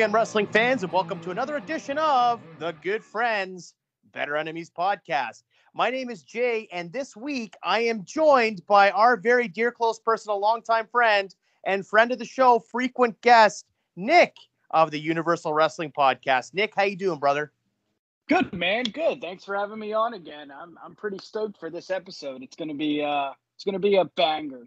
Again, wrestling fans, and welcome to another edition of the Good Friends, Better Enemies podcast. My name is Jay, and this week I am joined by our very dear, close personal, longtime friend and friend of the show, frequent guest, Nick of the Universal Wrestling Podcast. Nick, how you doing, brother? Good man, good. Thanks for having me on again. I'm I'm pretty stoked for this episode. It's gonna be uh it's gonna be a banger.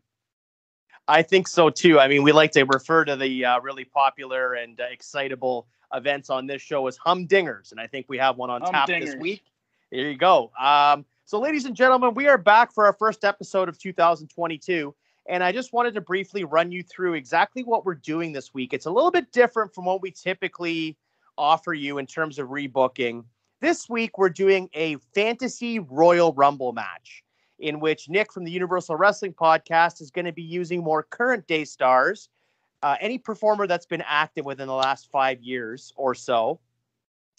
I think so too. I mean, we like to refer to the uh, really popular and uh, excitable events on this show as humdingers, and I think we have one on tap this week. Here you go. Um, so, ladies and gentlemen, we are back for our first episode of 2022. And I just wanted to briefly run you through exactly what we're doing this week. It's a little bit different from what we typically offer you in terms of rebooking. This week, we're doing a fantasy Royal Rumble match in which Nick from the Universal Wrestling Podcast is going to be using more current day stars, uh, any performer that's been active within the last five years or so.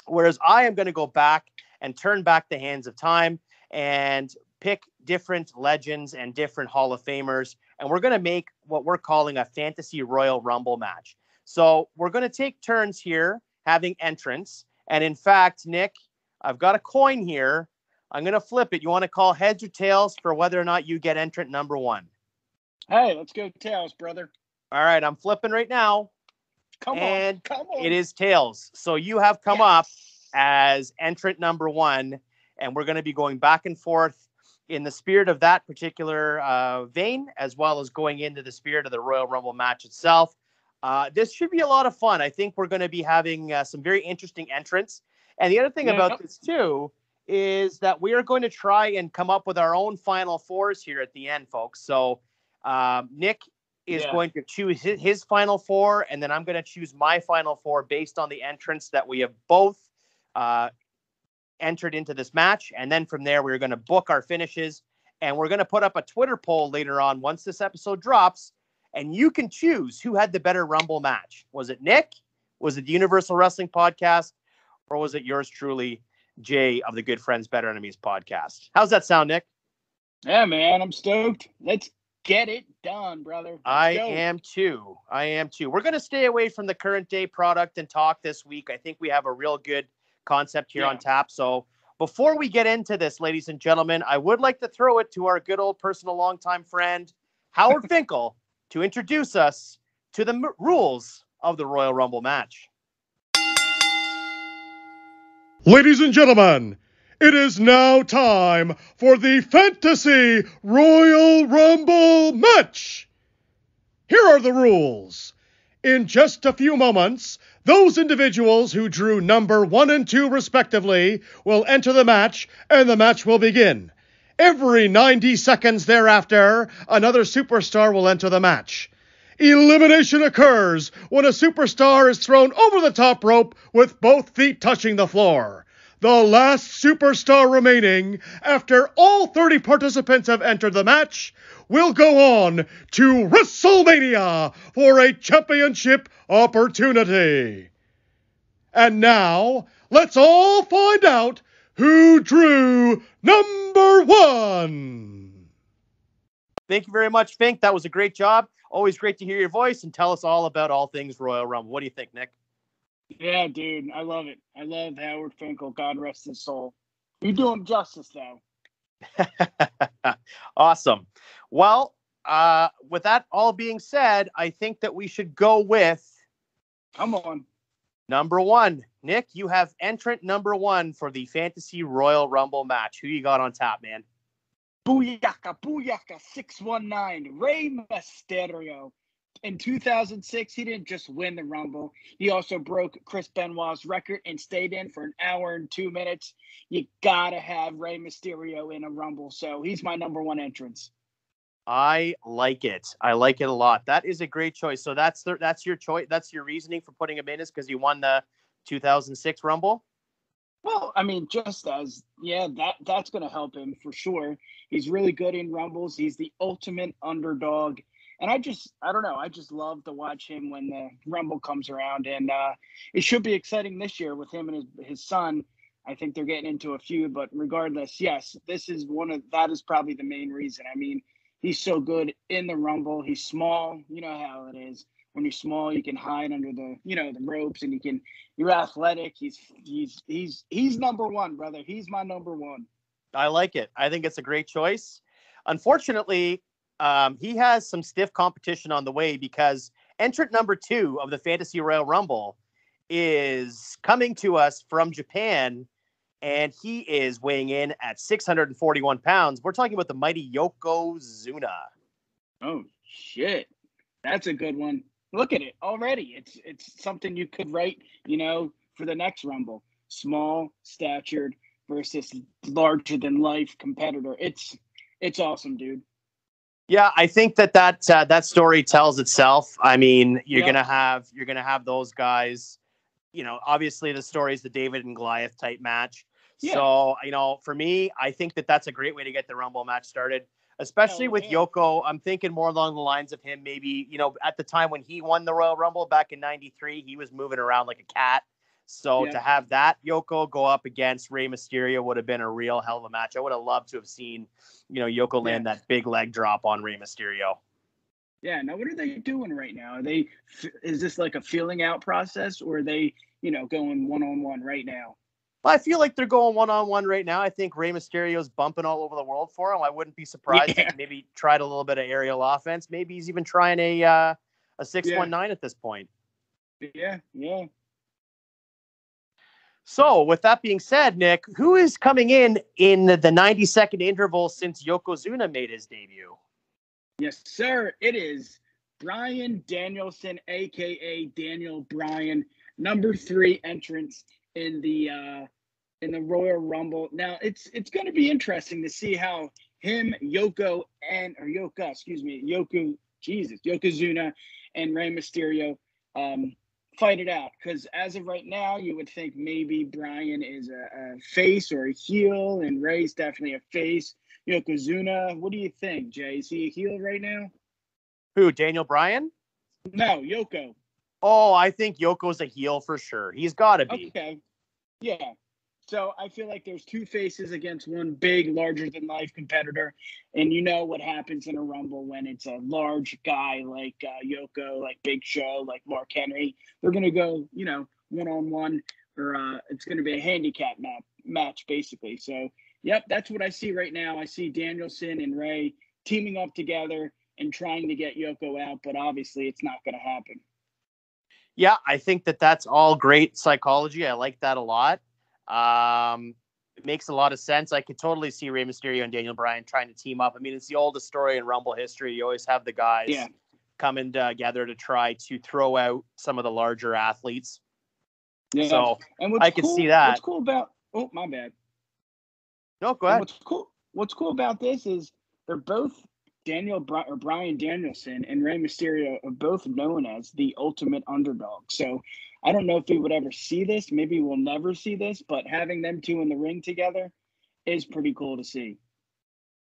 Whereas I am going to go back and turn back the hands of time and pick different legends and different Hall of Famers. And we're going to make what we're calling a fantasy Royal Rumble match. So we're going to take turns here having entrance. And in fact, Nick, I've got a coin here. I'm going to flip it. You want to call heads or tails for whether or not you get entrant number one? Hey, let's go tails, brother. All right, I'm flipping right now. Come and on, come on. It is tails. So you have come yes. up as entrant number one, and we're going to be going back and forth in the spirit of that particular uh, vein, as well as going into the spirit of the Royal Rumble match itself. Uh, this should be a lot of fun. I think we're going to be having uh, some very interesting entrants. And the other thing yeah, about this too is that we are going to try and come up with our own final fours here at the end, folks. So um, Nick is yeah. going to choose his, his, final four, and then I'm going to choose my final four based on the entrance that we have both uh, entered into this match. And then from there, we're going to book our finishes, and we're going to put up a Twitter poll later on once this episode drops, and you can choose who had the better Rumble match. Was it Nick? Was it the Universal Wrestling Podcast? Or was it yours truly, Jay of the Good Friends Better Enemies podcast? How's that sound, Nick? Yeah, man, I'm stoked. Let's get it done, brother. Let's I go. am too. I am too. We're going to stay away from the current day product and talk this week. I think we have a real good concept here yeah. on tap. So before we get into this, ladies and gentlemen, I would like to throw it to our good old personal longtime friend, Howard Finkel, to introduce us to the m- rules of the Royal Rumble match. Ladies and gentlemen, it is now time for the Fantasy Royal Rumble match. Here are the rules. In just a few moments, those individuals who drew number one and two respectively will enter the match, and the match will begin. Every 90 seconds thereafter, another superstar will enter the match. Elimination occurs when a superstar is thrown over the top rope with both feet touching the floor. The last superstar remaining, after all 30 participants have entered the match, will go on to WrestleMania for a championship opportunity. And now, let's all find out who drew number one. Thank you very much, Fink. That was a great job. Always great to hear your voice and tell us all about all things Royal Rumble. What do you think, Nick? Yeah, dude, I love it. I love Howard Finkel. God rest his soul. You do him justice, though. awesome. Well, uh, with that all being said, I think that we should go with. Come on. Number one, Nick, you have entrant number one for the Fantasy Royal Rumble match. Who you got on top, man? Booyaka, Booyaka 619, Rey Mysterio. In 2006, he didn't just win the Rumble, he also broke Chris Benoit's record and stayed in for an hour and two minutes. You gotta have Rey Mysterio in a Rumble, so he's my number one entrance. I like it. I like it a lot. That is a great choice. So that's the, that's your choice. That's your reasoning for putting him in is because he won the 2006 Rumble. Well, I mean, just as yeah, that that's going to help him for sure. He's really good in rumbles. He's the ultimate underdog, and I just I don't know. I just love to watch him when the rumble comes around, and uh, it should be exciting this year with him and his his son. I think they're getting into a feud, but regardless, yes, this is one of that is probably the main reason. I mean, he's so good in the Rumble. He's small. You know how it is. When you're small, you can hide under the you know the ropes, and you can. You're athletic. He's he's he's he's number one, brother. He's my number one. I like it. I think it's a great choice. Unfortunately, um, he has some stiff competition on the way because entrant number two of the Fantasy Royal Rumble is coming to us from Japan, and he is weighing in at 641 pounds. We're talking about the mighty Yokozuna. Oh shit, that's a good one. Look at it already. It's it's something you could write, you know, for the next Rumble. Small statured versus larger than life competitor. It's it's awesome, dude. Yeah, I think that that uh, that story tells itself. I mean, you're yep. gonna have you're gonna have those guys. You know, obviously the story is the David and Goliath type match. Yeah. So you know, for me, I think that that's a great way to get the Rumble match started. Especially oh, with man. Yoko, I'm thinking more along the lines of him. Maybe you know, at the time when he won the Royal Rumble back in '93, he was moving around like a cat. So yeah. to have that Yoko go up against Rey Mysterio would have been a real hell of a match. I would have loved to have seen, you know, Yoko land yeah. that big leg drop on Rey Mysterio. Yeah. Now, what are they doing right now? Are they? Is this like a feeling out process, or are they, you know, going one on one right now? I feel like they're going one on one right now. I think Rey Mysterio's bumping all over the world for him. I wouldn't be surprised yeah. if maybe tried a little bit of aerial offense. Maybe he's even trying a uh, a six one nine at this point. Yeah, yeah. So, with that being said, Nick, who is coming in in the 90 second interval since Yokozuna made his debut? Yes, sir. It is Bryan Danielson, aka Daniel Bryan, number three entrance in the uh, in the Royal Rumble. Now, it's it's going to be interesting to see how him, Yoko, and or Yoka, excuse me, Yoko, Jesus, Yokozuna, and Rey Mysterio um, fight it out because as of right now, you would think maybe Bryan is a, a, face or a heel, and Rey's definitely a face. Yokozuna, what do you think, Jay? Is he a heel right now? Who, Daniel Bryan? No, Yoko. Oh, I think Yoko's a heel for sure. He's got to be. Okay. Yeah. So I feel like there's two faces against one big, larger than life competitor. And you know what happens in a Rumble when it's a large guy like uh, Yoko, like Big Show, like Mark Henry. They're going to go, you know, one on one, or uh, it's going to be a handicap map, match, basically. So, yep, that's what I see right now. I see Danielson and Rey teaming up together and trying to get Yoko out, but obviously it's not going to happen. Yeah, I think that that's all great psychology. I like that a lot. Um, it makes a lot of sense. I could totally see Rey Mysterio and Daniel Bryan trying to team up. I mean, it's the oldest story in Rumble history. You always have the guys yeah. coming together to try to throw out some of the larger athletes. Yeah. So and I could cool, see that. What's cool about? Oh, my bad. No, go ahead. what's cool? What's cool about this is they're both Daniel Bri- or Bryan Danielson and Rey Mysterio are both known as the ultimate underdog. So I don't know if we would ever see this. Maybe we'll never see this, but having them two in the ring together is pretty cool to see.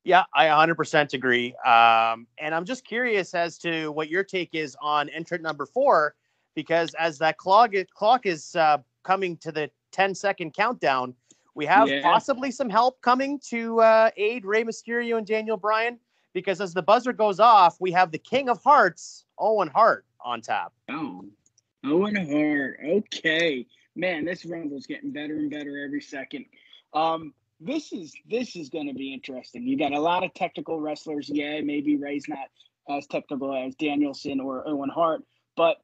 Yeah, I 100% agree. Um, and I'm just curious as to what your take is on entrant number four, because as that clock, clock is uh, coming to the 10 second countdown, we have yeah. possibly some help coming to uh, aid Rey Mysterio and Daniel Bryan. Because as the buzzer goes off, we have the King of Hearts, Owen Hart, on tap. Oh, Owen Hart. Okay, man, this rumble's getting better and better every second. Um, this is this is going to be interesting. You got a lot of technical wrestlers. Yeah, maybe Rey's not as technical as Danielson or Owen Hart, but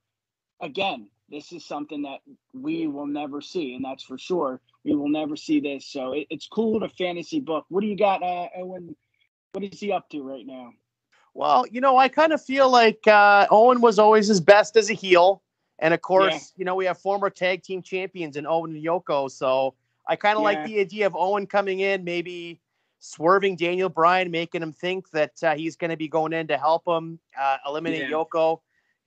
again, this is something that we will never see, and that's for sure. We will never see this, so it, it's cool to fantasy book. What do you got, uh, Owen? What is he up to right now? Well, you know, I kind of feel like uh, Owen was always his best as a heel. And of course, yeah. you know, we have former tag team champions in Owen and Yoko. So I kind of yeah. like the idea of Owen coming in, maybe swerving Daniel Bryan, making him think that uh, he's going to be going in to help him uh, eliminate yeah. Yoko.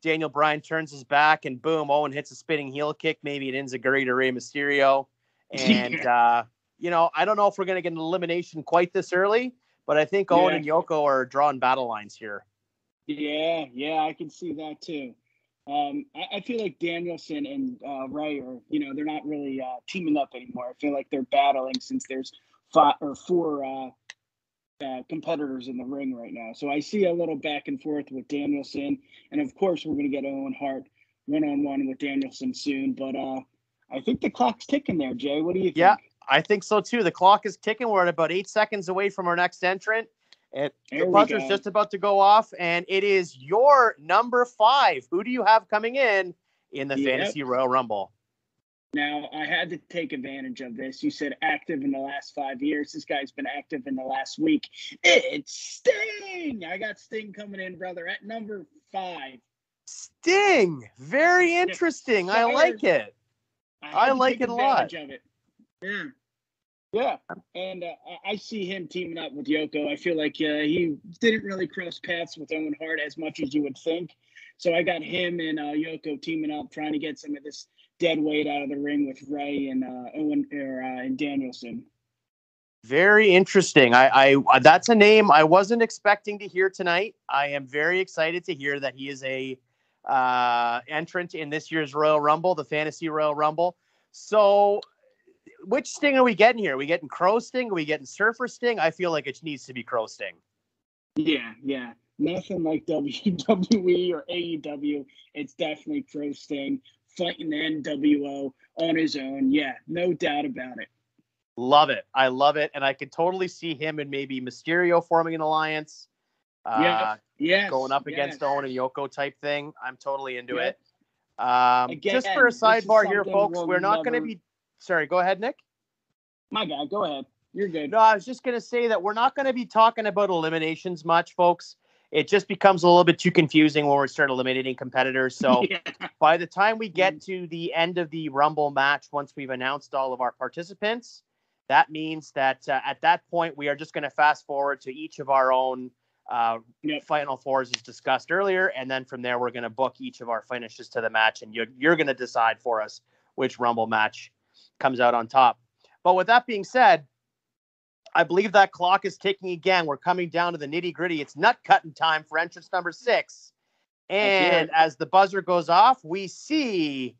Daniel Bryan turns his back, and boom, Owen hits a spinning heel kick. Maybe it ends a great Rey Mysterio. And, uh, you know, I don't know if we're going to get an elimination quite this early, but I think Owen and Yoko are drawing battle lines here. Yeah, yeah, I can see that too. Um, I, I, feel like Danielson and uh, Rey are, you know, they're not really uh, teaming up anymore. I feel like they're battling since there's five or four uh, uh, competitors in the ring right now. So I see a little back and forth with Danielson, and of course we're going to get Owen Hart one on one with Danielson soon. But uh, I think the clock's ticking there, Jay. What do you think? Yeah, I think so too. The clock is ticking. We're at about eight seconds away from our next entrant. And the buzzer's just about to go off, and it is your number five. Who do you have coming in in the yep. Fantasy Royal Rumble? Now, I had to take advantage of this. You said active in the last five years. This guy's been active in the last week. It's Sting. I got Sting coming in, brother, at number five. Sting. Very interesting. I like it. I, I like it a lot. Of it. Yeah. Yeah, and uh, I see him teaming up with Yoko. I feel like uh, he didn't really cross paths with Owen Hart as much as you would think. So I got him and uh, Yoko teaming up, trying to get some of this dead weight out of the ring with Rey and uh, Owen or uh, and Danielson. Very interesting. I, I uh, that's a name I wasn't expecting to hear tonight. I am very excited to hear that he is a entrant in this year's Royal Rumble, the Fantasy Royal Rumble. So which Sting are we getting here? Are we getting Crow Sting? Are we getting Surfer Sting? I feel like it needs to be Crow Sting. Yeah, yeah. Nothing like WWE or AEW. It's definitely Crow Sting fighting the NWO on his own. Yeah, no doubt about it. Love it. I love it. And I could totally see him and maybe Mysterio forming an alliance. Uh, yeah. Yes. Going up yes. against Owen and Yoko type thing. I'm totally into it. Um, Again, just for a sidebar here, folks, we're not going to be sorry, go ahead, Nick. My God, go ahead. You're good. No, I was just going to say that we're not going to be talking about eliminations much, folks. It just becomes a little bit too confusing when we start eliminating competitors. So yeah. by the time we get mm-hmm. to the end of the Rumble match, once we've announced all of our participants, that means that uh, at that point we are just going to fast forward to each of our own uh, yep. final fours as discussed earlier, and then from there we're going to book each of our finishes to the match, and you're, you're going to decide for us which Rumble match comes out on top. But with that being said, I believe that clock is ticking again. We're coming down to the nitty gritty. It's nut cutting time for entrance number six. And as the buzzer goes off, we see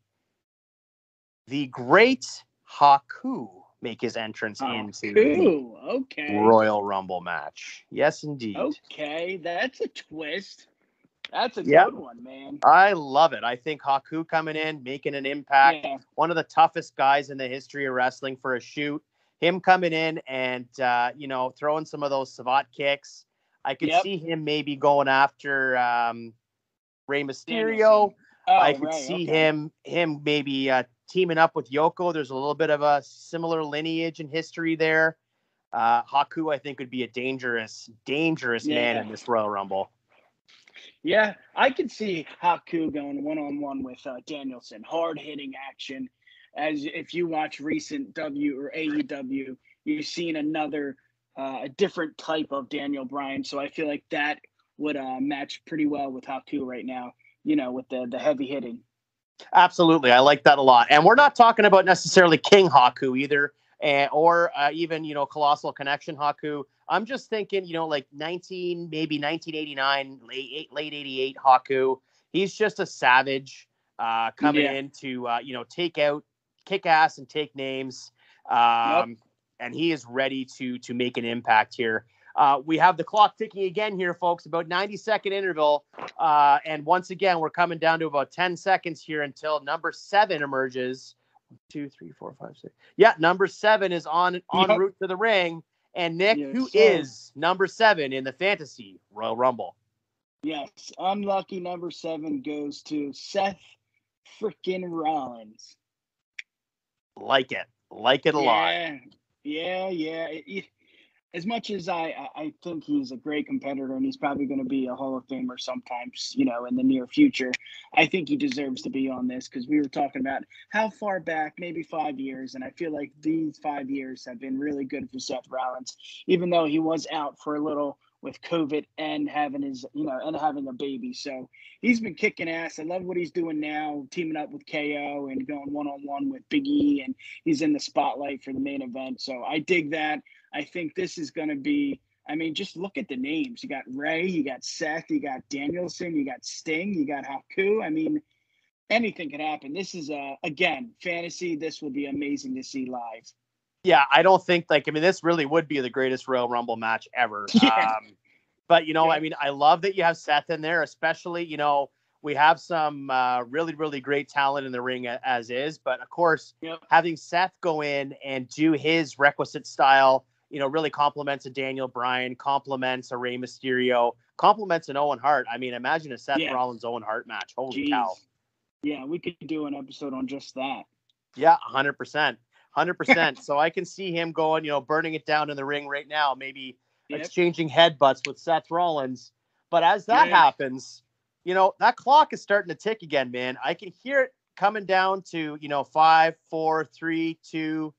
the great Haku make his entrance into the okay. Royal Rumble match. Yes, indeed. Okay, that's a twist. That's a yep. good one, man. I love it. I think Haku coming in, making an impact. Yeah. One of the toughest guys in the history of wrestling for a shoot. Him coming in and uh, you know throwing some of those savate kicks. I could yep. see him maybe going after um, Rey Mysterio. Oh, I could right, see okay. him him maybe uh, teaming up with Yoko. There's a little bit of a similar lineage and history there. Uh, Haku, I think, would be a dangerous, dangerous yeah. man in this Royal Rumble. Yeah, I could see Haku going one on one with uh, Danielson. Hard hitting action. As if you watch recent W or AEW, you've seen another, uh, a different type of Daniel Bryan. So I feel like that would uh, match pretty well with Haku right now. You know, with the the heavy hitting. Absolutely, I like that a lot. And we're not talking about necessarily King Haku either, and, or uh, even you know Colossal Connection Haku. I'm just thinking, you know, like 19, maybe 1989, late late 88 Haku. He's just a savage uh, coming yeah. in to, uh, you know, take out, kick ass and take names. Um, yep. And he is ready to to make an impact here. Uh, we have the clock ticking again here, folks. About 90 second interval, uh, and once again, we're coming down to about 10 seconds here until number seven emerges. Two, three, four, five, six. Yeah, number seven is on on yep. route to the ring. And Nick, yes, who sir. is number seven in the fantasy Royal Rumble? Yes, unlucky number seven goes to Seth freaking Rollins. Like it, like it a yeah, lot. Yeah, yeah. It, as much as I, I think he's a great competitor and he's probably going to be a Hall of Famer sometimes, you know, in the near future, I think he deserves to be on this because we were talking about how far back, maybe five years, and I feel like these five years have been really good for Seth Rollins, even though he was out for a little with COVID and having his, you know, and having a baby. So he's been kicking ass. I love what he's doing now, teaming up with KO and going one on one with Big E, and he's in the spotlight for the main event. So I dig that. I think this is going to be. I mean, just look at the names. You got Rey, you got Seth, you got Danielson, you got Sting, you got Haku. I mean, anything can happen. This is a again fantasy. This will be amazing to see live. Yeah, I don't think like I mean this really would be the greatest Royal Rumble match ever. Yeah. Um, but you know, yeah. I mean, I love that you have Seth in there, especially you know we have some uh, really really great talent in the ring as is, but of course yep. having Seth go in and do his requisite style, you know, really complements a Daniel Bryan, complements a Rey Mysterio, complements an Owen Hart. I mean, imagine a Seth yeah. Rollins Owen Hart match. Holy Jeez. cow! Yeah, we could do an episode on just that. Yeah, hundred percent. Hundred percent. So I can see him going, you know, burning it down in the ring right now, maybe yep. exchanging headbutts with Seth Rollins. But as that yeah. happens, you know, that clock is starting to tick again, man. I can hear it coming down to, you know, five, four, three, two,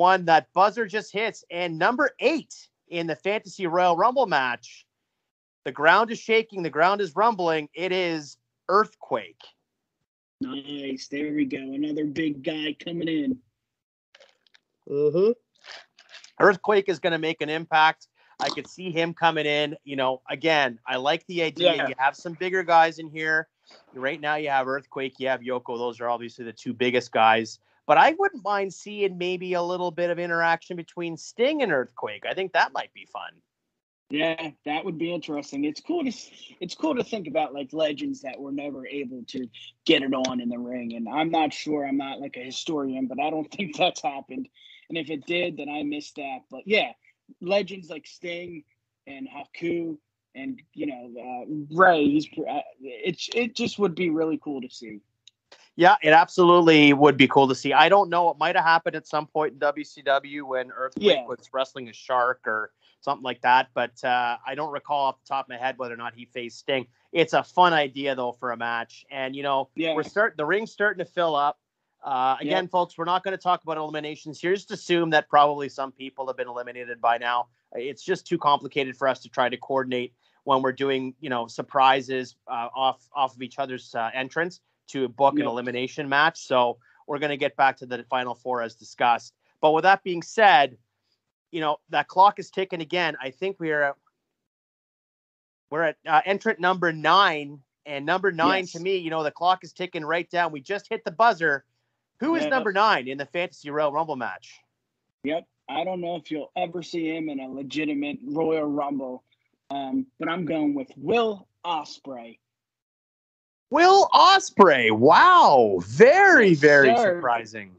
one. That buzzer just hits. And number eight in the Fantasy Royal Rumble match, the ground is shaking, the ground is rumbling. It is Earthquake. Nice. There we go. Another big guy coming in. Mm-hmm. Earthquake is going to make an impact. I could see him coming in. You know, again, I like the idea. Yeah. You have some bigger guys in here. Right now, you have Earthquake, you have Yoko. Those are obviously the two biggest guys. But I wouldn't mind seeing maybe a little bit of interaction between Sting and Earthquake. I think that might be fun. Yeah, that would be interesting. It's cool to it's cool to think about like legends that were never able to get it on in the ring. And I'm not sure. I'm not like a historian, but I don't think that's happened. And if it did, then I missed that. But yeah, legends like Sting and Haku and you know uh, Rey. He's uh, it. It just would be really cool to see. Yeah, it absolutely would be cool to see. I don't know. It might have happened at some point in WCW when Earthquake yeah. was wrestling a shark or something like that. But uh, I don't recall off the top of my head whether or not he faced Sting. It's a fun idea though for a match, and you know yeah. we're start the ring's starting to fill up. Uh, again, yep. folks, we're not going to talk about eliminations here. Just assume that probably some people have been eliminated by now. It's just too complicated for us to try to coordinate when we're doing, you know, surprises uh, off off of each other's uh, entrance to book yep. an elimination match. So we're going to get back to the final four as discussed. But with that being said, you know that clock is ticking again. I think we are we're at uh, entrant number nine, and number nine yes. to me, you know, the clock is ticking right down. We just hit the buzzer who is yeah. number nine in the Fantasy Royal Rumble match? Yep. I don't know if you'll ever see him in a legitimate Royal Rumble, um, but I'm going with Will Ospreay. Will Ospreay. Wow. Very, yes, very sir. surprising.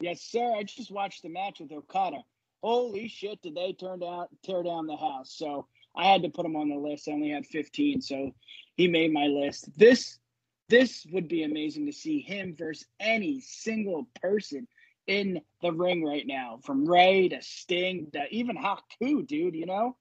Yes, sir. I just watched the match with Okada. Holy shit, did they turn down tear down the house? So I had to put him on the list. I only had 15, so he made my list. This this would be amazing to see him versus any single person in the ring right now, from Rey to Sting to even Haku, dude. You know?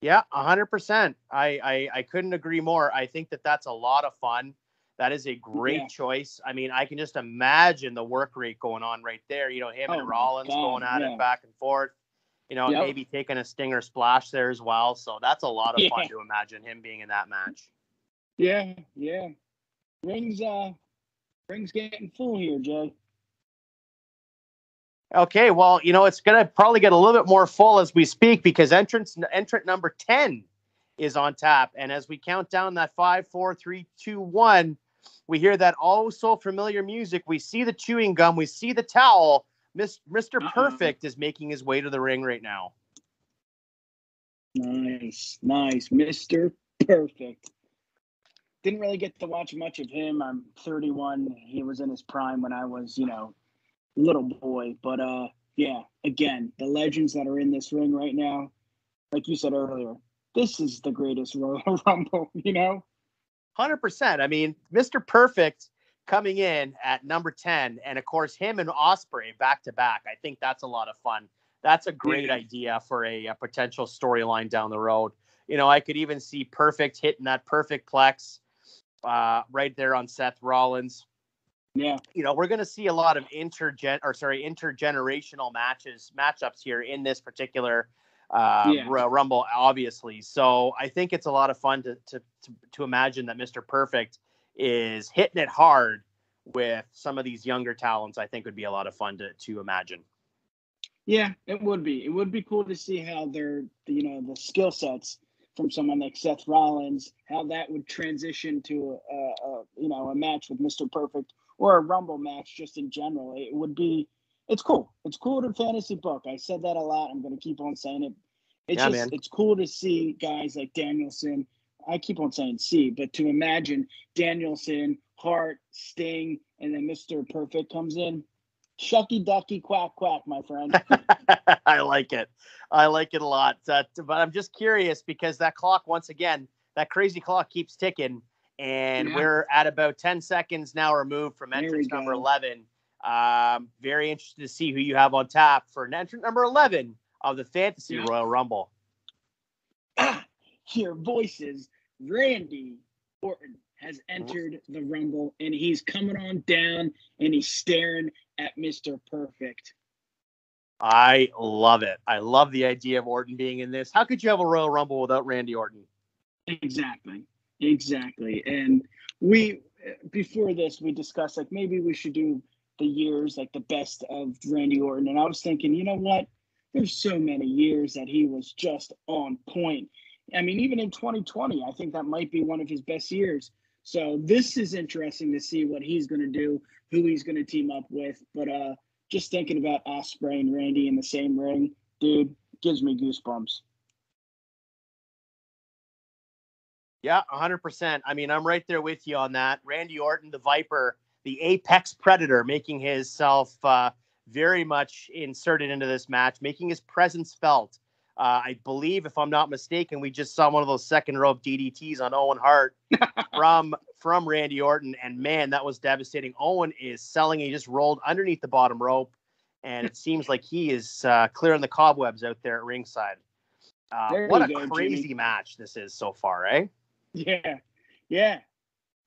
Yeah, hundred percent. I, I I couldn't agree more. I think that that's a lot of fun. That is a great yeah. choice. I mean, I can just imagine the work rate going on right there. You know, him oh and Rollins going at yeah. it back and forth. You know, yep. maybe taking a stinger splash there as well. So that's a lot of yeah. fun to imagine him being in that match. Yeah, yeah. Rings, uh, rings getting full here, Jay. Okay, well, you know it's gonna probably get a little bit more full as we speak because entrance entrant number ten is on tap, and as we count down that five, four, three, two, one, we hear that oh so familiar music. We see the chewing gum, we see the towel. Miss, Mr. Uh-uh. Perfect is making his way to the ring right now. Nice, nice, Mr. Perfect didn't really get to watch much of him. I'm 31. He was in his prime when I was, you know, little boy. But uh, yeah, again, the legends that are in this ring right now, like you said earlier, this is the greatest Royal Rumble. You know, hundred percent. I mean, Mr. Perfect coming in at number 10, and of course him and Ospreay back to back. I think that's a lot of fun. That's a great yeah. idea for a, a potential storyline down the road. You know, I could even see Perfect hitting that perfect plex uh, right there on Seth Rollins. Yeah. You know, we're going to see a lot of intergen or sorry, intergenerational matches, matchups here in this particular uh, yeah. Rumble, obviously. So I think it's a lot of fun to, to, to, to imagine that Mr. Perfect is hitting it hard with some of these younger talents. I think would be a lot of fun to, to imagine. Yeah, it would be. It would be cool to see how their, you know, the skill sets from someone like Seth Rollins, how that would transition to a, a, you know a match with Mr. Perfect or a Rumble match just in general. It would be it's cool. It's cool to fantasy book. I said that a lot. I'm going to keep on saying it. It's yeah, just man. it's cool to see guys like Danielson. I keep on saying see, but to imagine Danielson, Hart, Sting, and then Mr. Perfect comes in. Shucky ducky quack quack, my friend. I like it. I like it a lot. Uh, but I'm just curious because that clock, once again, that crazy clock keeps ticking, and yeah. we're at about 10 seconds now removed from entrance number 11. Um, very interested to see who you have on tap for entrance number 11 of the Fantasy yeah. Royal Rumble. Your voices, Randy Orton has entered the Rumble and he's coming on down and he's staring at Mr. Perfect. I love it. I love the idea of Orton being in this. How could you have a Royal Rumble without Randy Orton? Exactly. Exactly. And we before this we discussed like maybe we should do the years like the best of Randy Orton and I was thinking, you know what? There's so many years that he was just on point. I mean, even in 2020, I think that might be one of his best years. So this is interesting to see what he's going to do, who he's going to team up with. But uh, just thinking about Ospreay and Randy in the same ring, dude, gives me goosebumps. Yeah, 100%. I mean, I'm right there with you on that. Randy Orton, the Viper, the apex predator, making himself uh, very much inserted into this match, making his presence felt. Uh, I believe, if I'm not mistaken, we just saw one of those second rope DDTs on Owen Hart from from Randy Orton, and man, that was devastating. Owen is selling; he just rolled underneath the bottom rope, and it seems like he is uh, clearing the cobwebs out there at ringside. Uh, what a go, crazy Jimmy. match this is so far, eh? Yeah, yeah.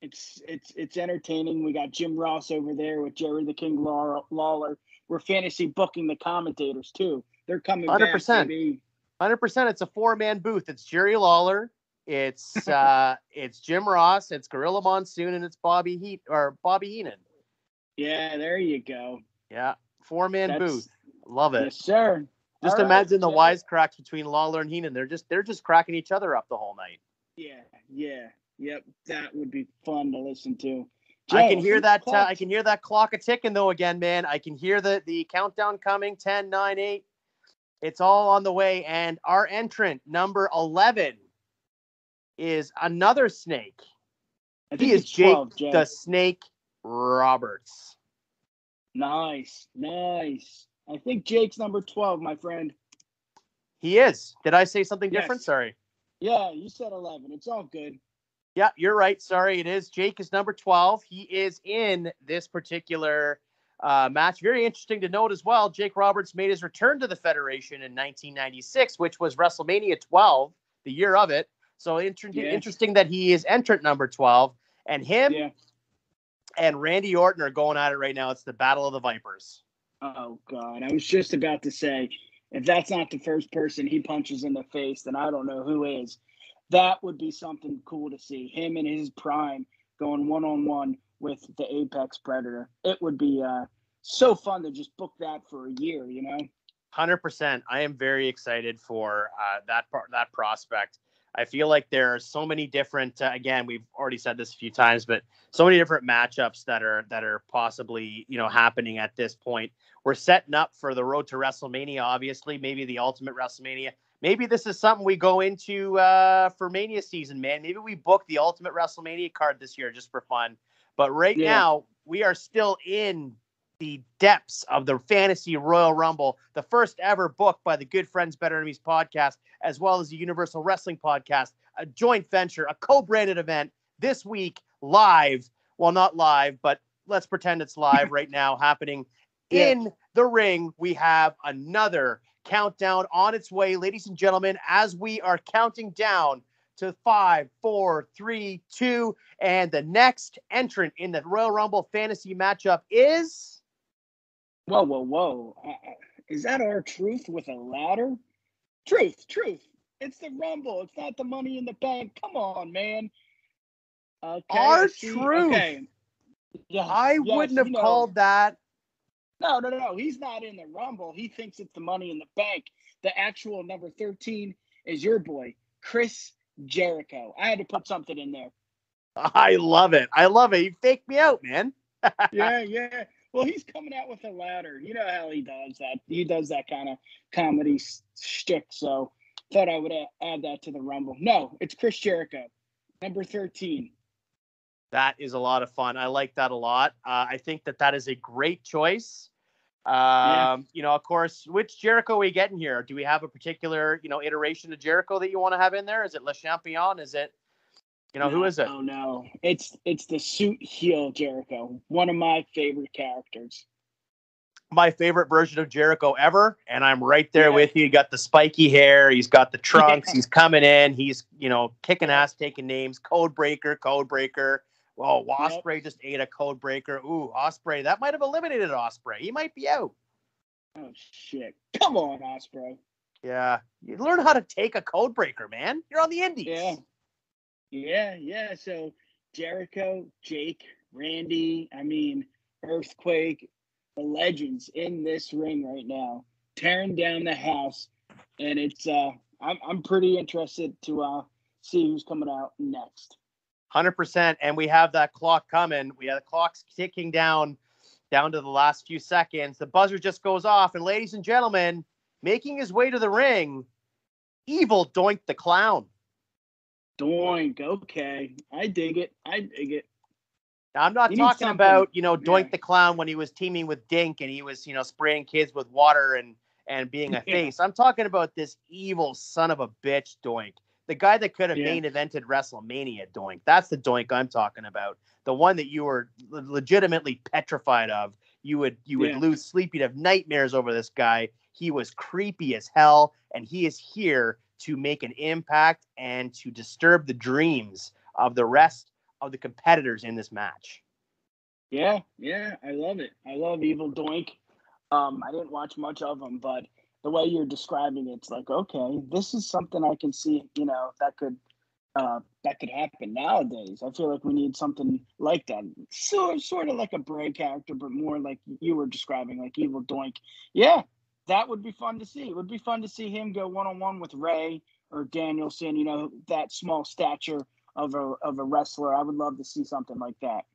It's it's it's entertaining. We got Jim Ross over there with Jerry the King Lawler. We're fantasy booking the commentators too. They're coming 100%. Hundred percent. It's a four man booth. It's Jerry Lawler. It's uh, it's Jim Ross. It's Gorilla Monsoon, and it's Bobby Heat or Bobby Heenan. Yeah, there you go. Yeah, four man booth. Love it. Yes, sir. Just All imagine right, the wisecracks between Lawler and Heenan. They're just they're just cracking each other up the whole night. Yeah, yeah, yep. That would be fun to listen to. I can hear that. Uh, I can hear that clock a ticking though again, man. I can hear the the countdown coming. 10, 9, 8, it's all on the way. And our entrant, number 11, is another snake. He is Jake, 12, the Snake Roberts. Nice, nice. I think Jake's number 12, my friend. He is. Did I say something yes. different? Sorry. Yeah, you said 11. It's all good. Yeah, you're right. Sorry, it is. Jake is number 12. He is in this particular uh, match. Very interesting to note as well. Jake Roberts made his return to the Federation in 1996, which was WrestleMania 12, the year of it. So inter- yeah. interesting that he is entrant number 12, and him yeah. and Randy Orton are going at it right now. It's the Battle of the Vipers. Oh God, I was just about to say, if that's not the first person he punches in the face, then I don't know who is. That would be something cool to see him in his prime going one on one with the apex predator. It would be uh, so fun to just book that for a year, you know. Hundred percent. I am very excited for uh, that part, that prospect. I feel like there are so many different. Uh, again, we've already said this a few times, but so many different matchups that are that are possibly you know happening at this point. We're setting up for the road to WrestleMania. Obviously, maybe the ultimate WrestleMania. Maybe this is something we go into uh, for Mania season, man. Maybe we book the ultimate WrestleMania card this year just for fun. But right yeah. now, we are still in the depths of the Fantasy Royal Rumble, the first ever book by the Good Friends Better Enemies podcast, as well as the Universal Wrestling podcast, a joint venture, a co branded event this week live. Well, not live, but let's pretend it's live right now happening yeah. in the ring. We have another countdown on its way, ladies and gentlemen, as we are counting down to five, four, three, two. And the next entrant in the Royal Rumble fantasy matchup is. Whoa, whoa, whoa. Uh, uh is that R-Truth with a ladder? Truth, truth. It's the Rumble. It's not the money in the bank. Come on, man. Okay, R-Truth. Okay. Yeah, I yes, wouldn't have you know. called that. No, no, no. He's not in the Rumble. He thinks it's the money in the bank. The actual number 13 is your boy, Chris Jericho. I had to put something in there. I love it. I love it. You faked me out, man. yeah, yeah. Well, he's coming out with a ladder. You know how he does that. He does that kind of comedy shtick. So thought I would add that to the Rumble. No, it's Chris Jericho, number 13. That is a lot of fun. I like that a lot. Uh, I think that that is a great choice. Um, yeah. You know, of course, which Jericho are we getting here? Do we have a particular, you know, iteration of Jericho that you want to have in there? Is it Le Champion? Is it, you know, no, who is it? Oh no, it's it's the suit heel Jericho, one of my favorite characters. My favorite version of Jericho ever, and I'm right there yeah. with you. You got the spiky hair, he's got the trunks, he's coming in, he's you know kicking ass, taking names, code breaker, code breaker. Oh, Ospreay yep. just ate a code breaker. Ooh, Ospreay, That might have eliminated Ospreay. He might be out. Oh shit! Come on, Ospreay. Yeah, you learn how to take a code breaker, man. You're on the Indies. Yeah, yeah, yeah. So Jericho, Jake, Randy. I mean, Earthquake, the legends in this ring right now, tearing down the house, and it's. uh I'm I'm pretty interested to uh see who's coming out next. 100%. And we have that clock coming. We have the clocks ticking down, down to the last few seconds. The buzzer just goes off. And ladies and gentlemen, making his way to the ring, evil Doink the Clown. Doink. Okay. I dig it. I dig it. Now, I'm not you talking about, you know, Doink yeah. the Clown when he was teaming with Dink and he was, you know, spraying kids with water and and being a face. I'm talking about this evil son of a bitch Doink the guy that could have yeah. main evented WrestleMania Doink. That's the Doink I'm talking about. The one that you were legitimately petrified of. You would you would yeah. lose sleep. You'd have nightmares over this guy. He was creepy as hell, and he is here to make an impact and to disturb the dreams of the rest of the competitors in this match. Yeah, yeah, I love it. I love Evil Doink. Um, I didn't watch much of him, but the way you're describing it, it's like, okay, this is something I can see, you know, that could uh, that could happen nowadays. I feel like we need something like that. So sort of like a Bray character, but more like you were describing, like Evil Doink. Yeah, that would be fun to see. It would be fun to see him go one on one with Rey or Danielson. You know, that small stature of a of a wrestler. I would love to see something like that.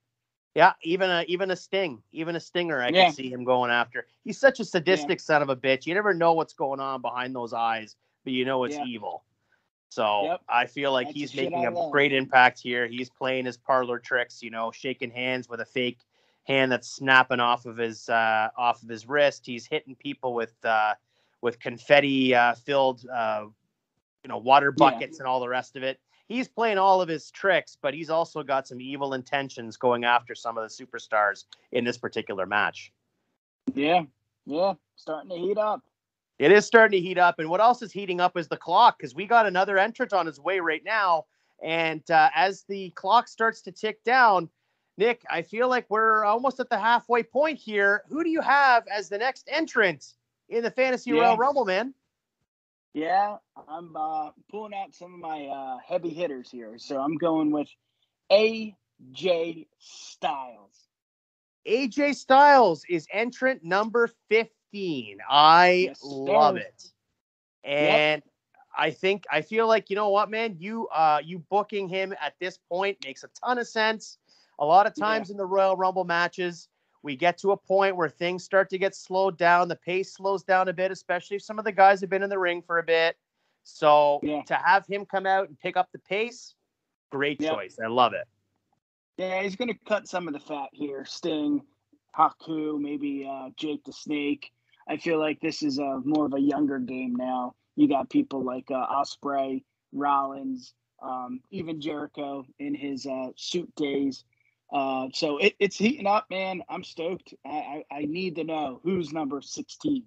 Yeah, even a even a sting, even a stinger, I yeah. can see him going after. He's such a sadistic yeah. son of a bitch. You never know what's going on behind those eyes, but you know it's yeah. evil. So yep. I feel like That's he's making a great impact here. He's playing his parlor tricks, you know, shaking hands with a fake hand that's snapping off of his uh, off of his wrist. He's hitting people with uh, with confetti uh, filled, uh, you know, water buckets and all the rest of it he's playing all of his tricks, but he's also got some evil intentions going after some of the superstars in this particular match. Yeah, yeah, starting to heat up. It is starting to heat up, and what else is heating up is the clock because we got another entrant on his way right now. And uh, as the clock starts to tick down, Nick, I feel like we're almost at the halfway point here. Who do you have as the next entrant in the Fantasy yeah. Royal Rumble, man? Yeah, I'm uh, pulling out some of my uh, heavy hitters here. So I'm going with AJ Styles. AJ Styles is entrant number 15. I yes, love it. And yep. I think I feel like you know what, man, you uh you booking him at this point makes a ton of sense. A lot of times yeah. in the Royal Rumble matches, we get to a point where things start to get slowed down. The pace slows down a bit, especially if some of the guys have been in the ring for a bit. So yeah. to have him come out and pick up the pace, great yep. choice. I love it. Yeah, he's going to cut some of the fat here. Sting, Haku, maybe uh, Jake the Snake. I feel like this is a more of a younger game now. You got people like uh, Ospreay, Rollins, um, even Jericho in his uh, suit days. Uh, so it, it's heating up, man. I'm stoked. I, I, I need to know who's number 16.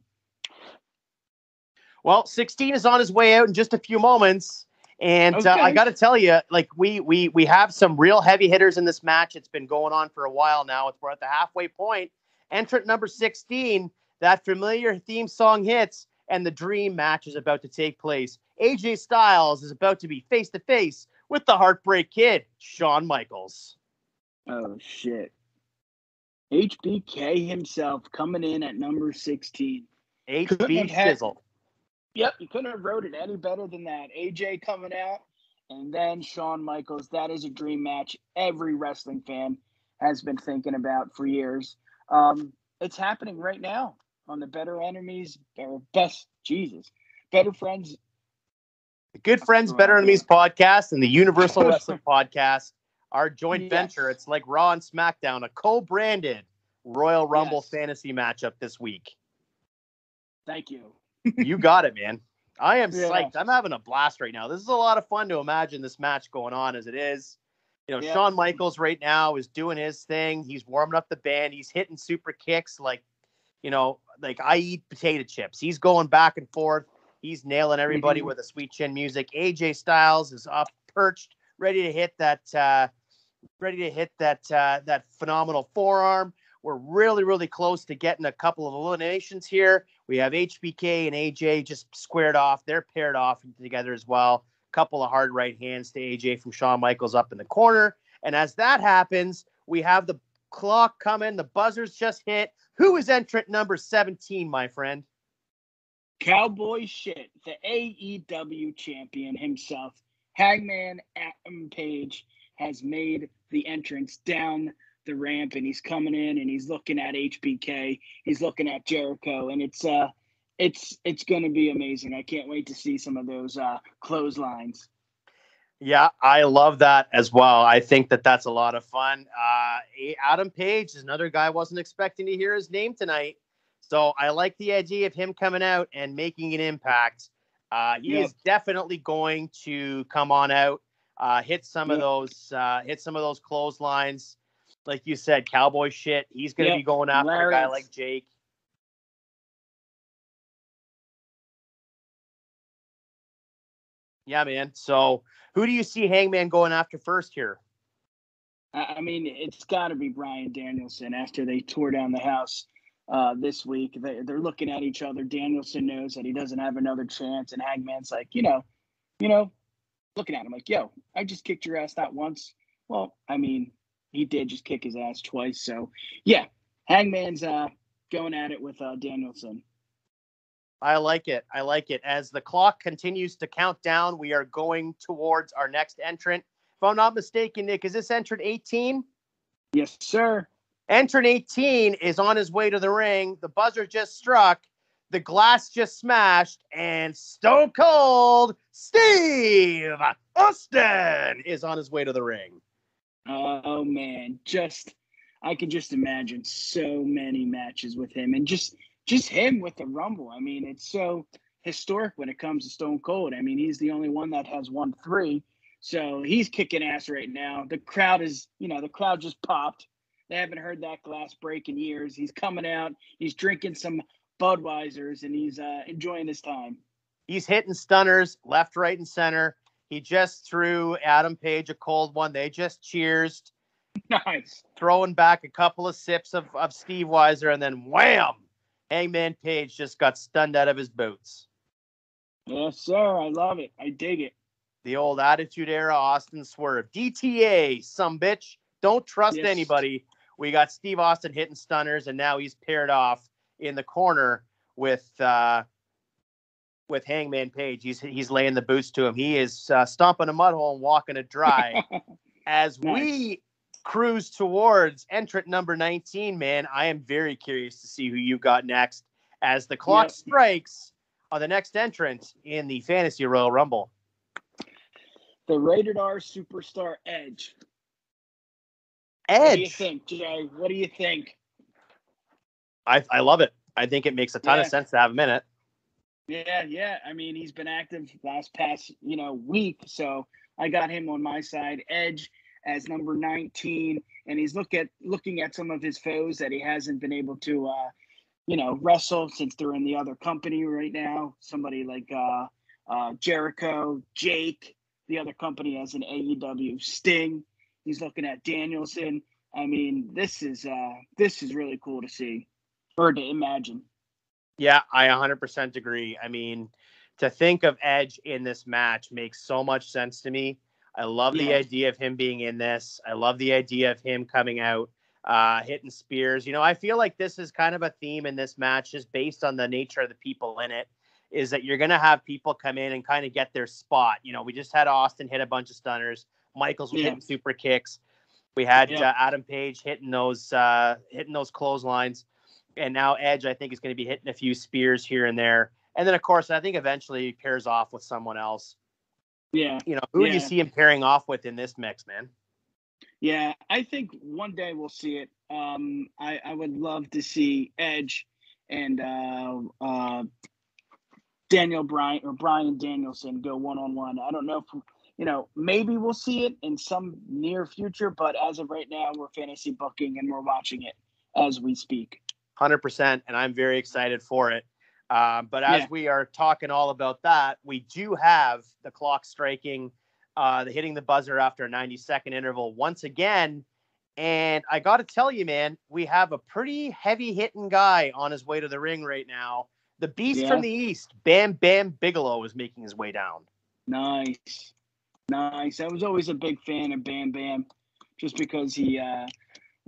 Well, 16 is on his way out in just a few moments. And okay. uh, I got to tell you, like we we we have some real heavy hitters in this match. It's been going on for a while now. It's we're at the halfway point. Entrant number 16, that familiar theme song hits, and the dream match is about to take place. AJ Styles is about to be face to face with the Heartbreak Kid, Shawn Michaels. Oh shit. HBK himself coming in at number 16. HB Shizzle. Yep, you couldn't have wrote it any better than that. AJ coming out, and then Shawn Michaels. That is a dream match every wrestling fan has been thinking about for years. Um, it's happening right now on the Better Enemies, or Best Jesus, Better Friends. Good Friends, Better Enemies podcast and the Universal Wrestling podcast, our joint yes. venture. It's like Raw and SmackDown, a co-branded Royal Rumble yes. fantasy matchup this week. Thank you. you got it, man. I am yeah. psyched. I'm having a blast right now. This is a lot of fun to imagine this match going on as it is. You know, yeah. Shawn Michaels right now is doing his thing. He's warming up the band. He's hitting super kicks like, you know, like I eat potato chips. He's going back and forth. He's nailing everybody mm-hmm. with a sweet chin music. AJ Styles is up perched, ready to hit that uh ready to hit that uh that phenomenal forearm. We're really, really close to getting a couple of eliminations here. We have HBK and AJ just squared off. They're paired off together as well. A couple of hard right hands to AJ from Shawn Michaels up in the corner. And as that happens, we have the clock coming. The buzzers just hit. Who is entrant number 17, my friend? Cowboy shit, the AEW champion himself, Hangman Adam Page, has made the entrance down the ramp and he's coming in and he's looking at HBK, he's looking at Jericho, and it's uh it's it's going to be amazing. I can't wait to see some of those uh, clotheslines. Yeah, I love that as well. I think that that's a lot of fun. Uh, Adam Page is another guy I wasn't expecting to hear his name tonight, so I like the idea of him coming out and making an impact. Uh, he yep. is definitely going to come on out, uh, hit some yep. of those, uh, hit some of those clotheslines like you said, cowboy shit. He's going to be going after Hilarious. a guy like Jake. Yeah, man. So, who do you see Hangman going after first here? I mean, it's got to be Bryan Danielson after they tore down the house uh, this week. They, are looking at each other. Danielson knows that he doesn't have another chance, and Hangman's like, you know, you know, looking at him like, yo, I just kicked your ass that once. Well, I mean, he did just kick his ass twice. So yeah, Hangman's uh, going at it with uh, Danielson. I like it. I like it. As the clock continues to count down, we are going towards our next entrant. If I'm not mistaken, Nick, is this entrant 18? Yes, sir. Entrant 18 is on his way to the ring. The buzzer just struck. The glass just smashed, and Stone Cold Steve Austin is on his way to the ring. Oh man, just I can just imagine so many matches with him and just just him with the Rumble. I mean, it's so historic when it comes to Stone Cold. I mean, he's the only one that has won three. So he's kicking ass right now. The crowd is, you know, the crowd just popped. They haven't heard that glass break in years. He's coming out. He's drinking some Budweisers and he's uh, enjoying his time. He's hitting stunners left, right, and center. He just threw Adam Page a cold one. They just cheers. Nice. Throwing back a couple of sips of, of Steveweiser, and then wham! Hangman Page just got stunned out of his boots. Yes, sir. I love it. I dig it. The old Attitude Era Austin Swerve. DTA, some bitch. Don't trust yes. anybody. We got Steve Austin hitting stunners, and now he's paired off in the corner with uh, with Hangman Page. He's he's laying the boots to him. He is uh, stomping a mud hole and walking it dry. As nice. we cruise towards entrant number 19, man, I am very curious to see who you got next as the clock yep. strikes on the next entrant in the Fantasy Royal Rumble. The rated R superstar Edge. Edge. What do you think, Jay? What do you think? I I love it. I think it makes a ton yeah. of sense to have him in it. Yeah, yeah. I mean, he's been active last past, you know, week. So I got him on my side. Edge as number 19. And he's look at looking at some of his foes that he hasn't been able to uh, you know, wrestle since they're in the other company right now. Somebody like uh uh Jericho, Jake, the other company has an AEW Sting. He's looking at Danielson. I mean, this is uh this is really cool to see or to imagine. Yeah, I 100% agree. I mean, to think of Edge in this match makes so much sense to me. I love yeah. the idea of him being in this. I love the idea of him coming out, uh, hitting spears. You know, I feel like this is kind of a theme in this match, just based on the nature of the people in it. Is that you're going to have people come in and kind of get their spot. You know, we just had Austin hit a bunch of stunners. Michaels was yeah. hitting super kicks. We had yeah. uh, Adam Page hitting those uh, hitting those clotheslines and now Edge, I think, is going to be hitting a few spears here and there. And then, of course, I think eventually he pairs off with someone else. Yeah. You know, who yeah. do you see him pairing off with in this mix, man? Yeah, I think one day we'll see it. Um, I, I would love to see Edge and uh, uh, Daniel Bryan or Bryan Danielson go one on one. I don't know if you know, maybe we'll see it in some near future, but as of right now, we're fantasy booking and we're watching it as we speak. 100%. And I'm very excited for it. Um, but as yeah. we are talking all about that, we do have the clock striking, uh, the hitting the buzzer after a 90 second interval once again. And I got to tell you, man, we have a pretty heavy hitting guy on his way to the ring right now. The beast yeah. from the east, Bam Bam Bigelow, is making his way down. Nice. Nice. I was always a big fan of Bam Bam, just because he uh,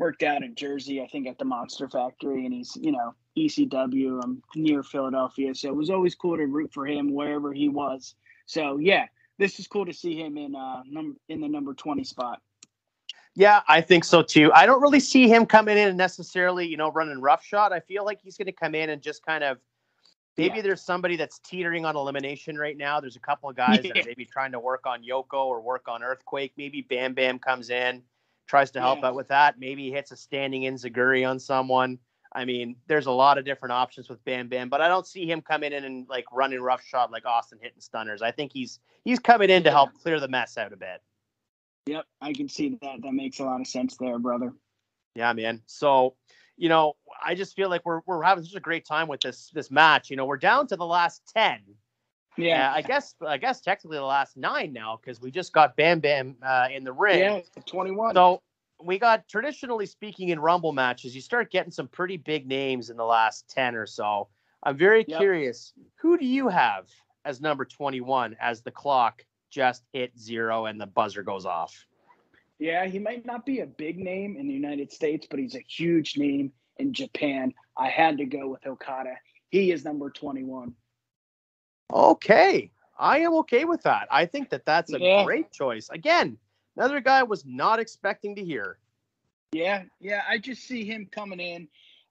worked out in Jersey, I think, at the Monster Factory, and he's you know ECW. I'm um, near Philadelphia, so it was always cool to root for him wherever he was. So yeah, this is cool to see him in uh num- in the number twenty spot. Yeah, I think so too. I don't really see him coming in and necessarily, you know, running roughshod. I feel like he's going to come in and just kind of Maybe yeah. there's somebody that's teetering on elimination right now. There's a couple of guys yeah. that maybe trying to work on Yoko or work on Earthquake. Maybe Bam Bam comes in, tries to help yeah. out with that. Maybe he hits a standing enzuigiri on someone. I mean, there's a lot of different options with Bam Bam, but I don't see him coming in and like running roughshod like Austin hitting stunners. I think he's he's coming in to help clear the mess out a bit. Yep, I can see that. That makes a lot of sense there, brother. Yeah, man. So you know, I just feel like we're we're having such a great time with this this match. You know, we're down to the last ten. Yeah, uh, I guess I guess technically the last nine now because we just got Bam Bam uh, in the ring. Yeah, twenty one. So we got traditionally speaking in Rumble matches, you start getting some pretty big names in the last ten or so. I'm very yep. curious. Who do you have as number twenty one as the clock just hit zero and the buzzer goes off? Yeah, he might not be a big name in the United States, but he's a huge name in Japan. I had to go with Okada. He is number 21. Okay. I am okay with that. I think that that's a yeah. great choice. Again, another guy I was not expecting to hear. Yeah, yeah. I just see him coming in.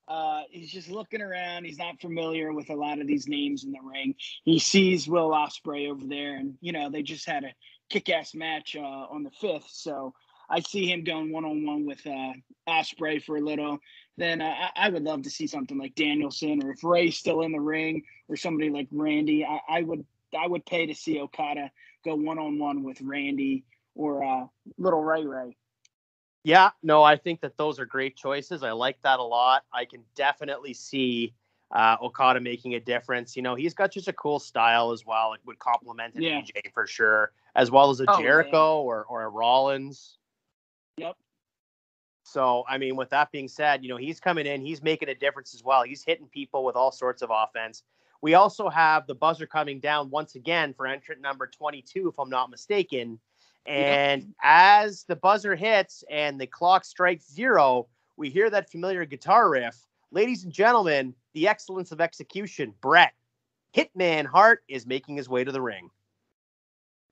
Uh, he's just looking around. He's not familiar with a lot of these names in the ring. He sees Will Ospreay over there, and you know they just had a kick-ass match uh, on the fifth. So I see him going one on one with uh, Ospreay for a little. Then uh, I, would love to see something like Danielson, or if Rey's still in the ring, or somebody like Randy. I, I would I would pay to see Okada go one on one with Randy or uh, little Ray Ray. Yeah, no, I think that those are great choices. I like that a lot. I can definitely see uh, Okada making a difference. You know, he's got just a cool style as well. It would complement an yeah. AJ for sure, as well as a oh, Jericho or or a Rollins. Yep. So, I mean, with that being said, you know, he's coming in, he's making a difference as well. He's hitting people with all sorts of offense. We also have the buzzer coming down once again for entrant number 22, if I'm not mistaken. And yep. as the buzzer hits and the clock strikes zero, we hear that familiar guitar riff. Ladies and gentlemen, the excellence of execution, Bret Hitman Hart is making his way to the ring.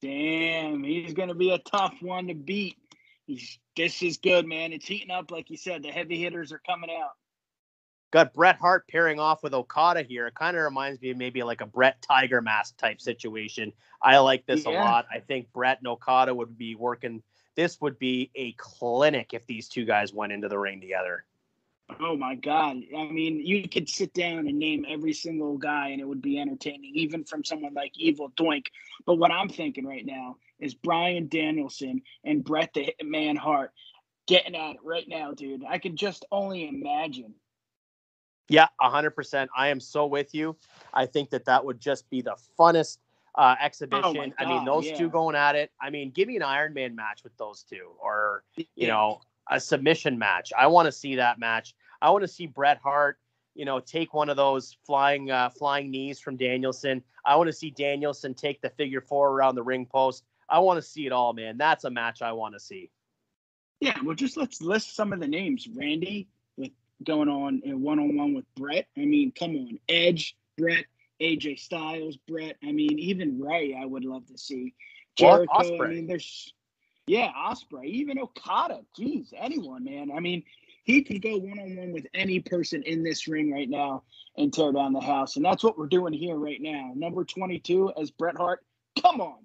Damn, he's going to be a tough one to beat. He's, this is good, man. It's heating up, like you said. The heavy hitters are coming out. Got Bret Hart pairing off with Okada here. It kind of reminds me of maybe like a Bret Tiger Mask type situation. I like this yeah. a lot. I think Bret and Okada would be working. This would be a clinic if these two guys went into the ring together. Oh my God. I mean, you could sit down and name every single guy and it would be entertaining, even from someone like Evil Doink. But what I'm thinking right now is Bryan Danielson and Bret the Man Hart getting at it right now, dude. I can just only imagine. Yeah, 100%. I am so with you. I think that that would just be the funnest uh, oh exhibition. Oh I mean, those yeah. two going at it. I mean, give me an Iron Man match with those two or, you yeah. know, a submission match. I want to see that match. I want to see Bret Hart, you know, take one of those flying uh, flying knees from Danielson. I want to see Danielson take the figure four around the ring post. I want to see it all, man. That's a match I want to see. Yeah, well, just let's list some of the names. Randy with going on one on one with Bret. I mean, come on, Edge, Bret, AJ Styles, Bret. I mean, even Rey, I would love to see. Jericho. Well, I mean, there's yeah, Ospreay, even Okada. Jeez, anyone, man. I mean, he could go one on one with any person in this ring right now and tear down the house. And that's what we're doing here right now. Number 22 as Bret Hart. Come on.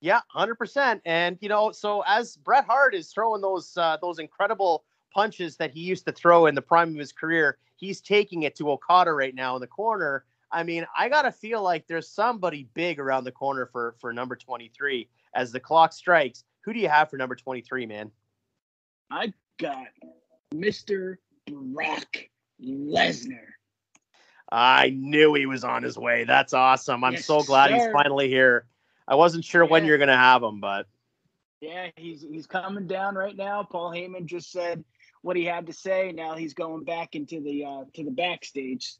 Yeah, 100%. And, you know, so as Bret Hart is throwing those uh, those incredible punches that he used to throw in the prime of his career, he's taking it to Okada right now in the corner. I mean, I got to feel like there's somebody big around the corner for for number 23 as the clock strikes. Who do you have for number 23, man? I got Mr. Brock Lesnar. I knew he was on his way. That's awesome. I'm yes, so glad sir. he's finally here. I wasn't sure yeah. when you're going to have him, but yeah, he's he's coming down right now. Paul Heyman just said what he had to say. Now he's going back into the uh, to the backstage.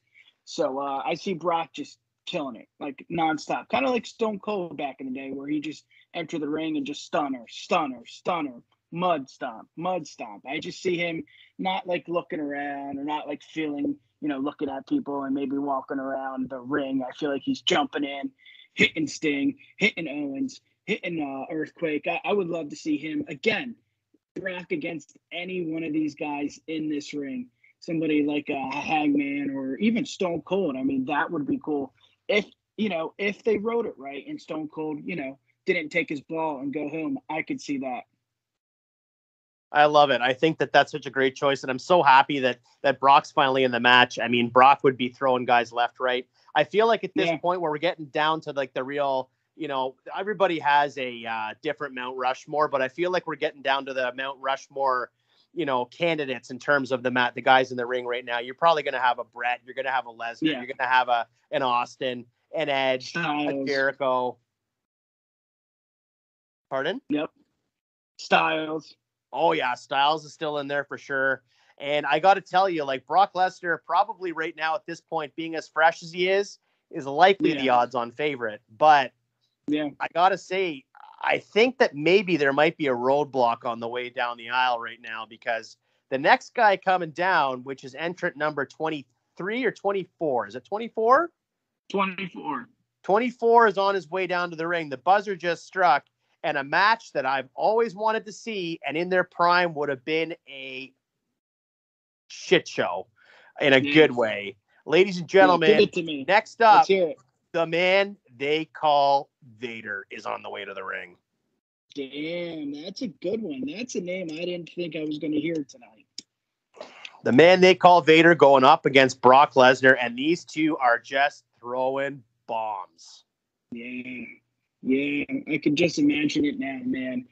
So uh, I see Brock just killing it, like nonstop, kind of like Stone Cold back in the day, where he just enter the ring and just stunner, stunner, stunner, mud stomp, mud stomp. I just see him not like looking around or not like feeling, you know, looking at people and maybe walking around the ring. I feel like he's jumping in, hitting Sting, hitting Owens, hitting uh, Earthquake. I, I would love to see him again, Brock against any one of these guys in this ring. Somebody like a Hangman or even Stone Cold. I mean, that would be cool if you know if they wrote it right and Stone Cold, you know, didn't take his ball and go home. I could see that. I love it. I think that that's such a great choice, and I'm so happy that that Brock's finally in the match. I mean, Brock would be throwing guys left, right. I feel like at this yeah. point where we're getting down to like the real, you know, everybody has a uh, different Mount Rushmore, but I feel like we're getting down to the Mount Rushmore, you know, candidates in terms of the mat, the guys in the ring right now. You're probably going to have a Bret, you're going to have a Lesnar, yeah. you're going to have a an Austin, an Edge, Styles. a Jericho. Pardon? Yep. Styles. Oh yeah, Styles is still in there for sure. And I got to tell you, like Brock Lesnar, probably right now at this point, being as fresh as he is, is likely yeah. the odds-on favorite. But yeah, I got to say, I think that maybe there might be a roadblock on the way down the aisle right now because the next guy coming down, which is entrant number 23 or 24, is it 24? 24. 24 is on his way down to the ring. The buzzer just struck and a match that I've always wanted to see and in their prime would have been a shit show in a yes. good way. Ladies and gentlemen, next up, the man they call Vader is on the way to the ring. Damn, that's a good one. That's a name I didn't think I was going to hear tonight. The man they call Vader going up against Brock Lesnar, and these two are just throwing bombs. Yeah. Yeah, I can just imagine it now, man.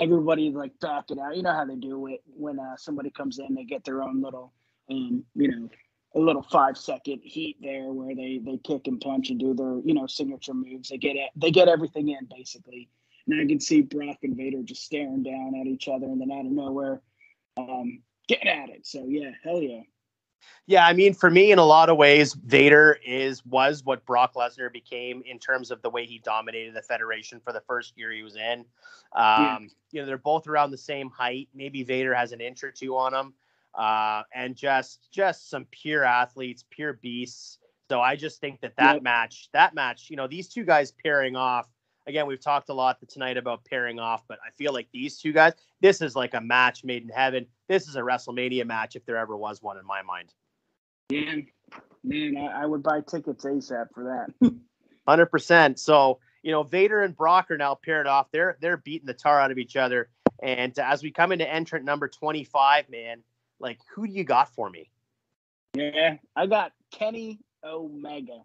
Everybody like backing out. You know how they do it when uh, somebody comes in, they get their own little, um, you know, a little five second heat there where they they kick and punch and do their you know signature moves. They get it. They get everything in basically. And I can see Brock and Vader just staring down at each other, and then out of nowhere, um, getting at it. So yeah, hell yeah. Yeah, I mean, for me, in a lot of ways, Vader is was what Brock Lesnar became in terms of the way he dominated the Federation for the first year he was in. Um, yeah. You know, they're both around the same height. Maybe Vader has an inch or two on him, uh, and just just some pure athletes, pure beasts. So I just think that that yep. match, that match, you know, these two guys pairing off. Again, we've talked a lot tonight about pairing off, but I feel like these two guys, this is like a match made in heaven. This is a WrestleMania match if there ever was one in my mind. Man, man, I, I would buy tickets ASAP for that. Hundred percent. So you know, Vader and Brock are now paired off. They're they're beating the tar out of each other. And as we come into entrant number twenty five, man, like who do you got for me? Yeah, I got Kenny Omega.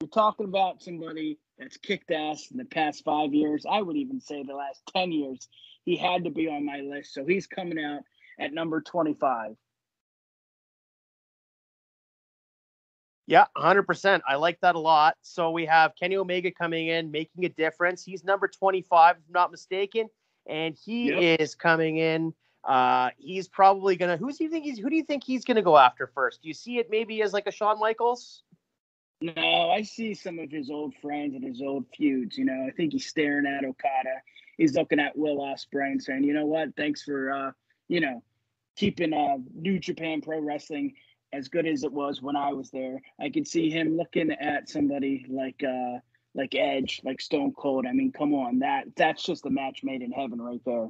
You're talking about somebody that's kicked ass in the past five years. I would even say the last 10 years. He had to be on my list. So he's coming out at number 25. Yeah, 100%. I like that a lot. So we have Kenny Omega coming in, making a difference. He's number 25, if I'm not mistaken. And he yep. is coming in. Uh, he's probably gonna. Who's do you think he's? Who do you think he's gonna go after first? Do you see it maybe as like a Shawn Michaels? No, I see some of his old friends and his old feuds. You know, I think he's staring at Okada. He's looking at Will Ospreay and saying, "You know what? Thanks for, uh, you know, keeping uh, New Japan Pro Wrestling as good as it was when I was there. I could see him looking at somebody like uh like Edge, like Stone Cold. I mean, come on, that that's just a match made in heaven right there.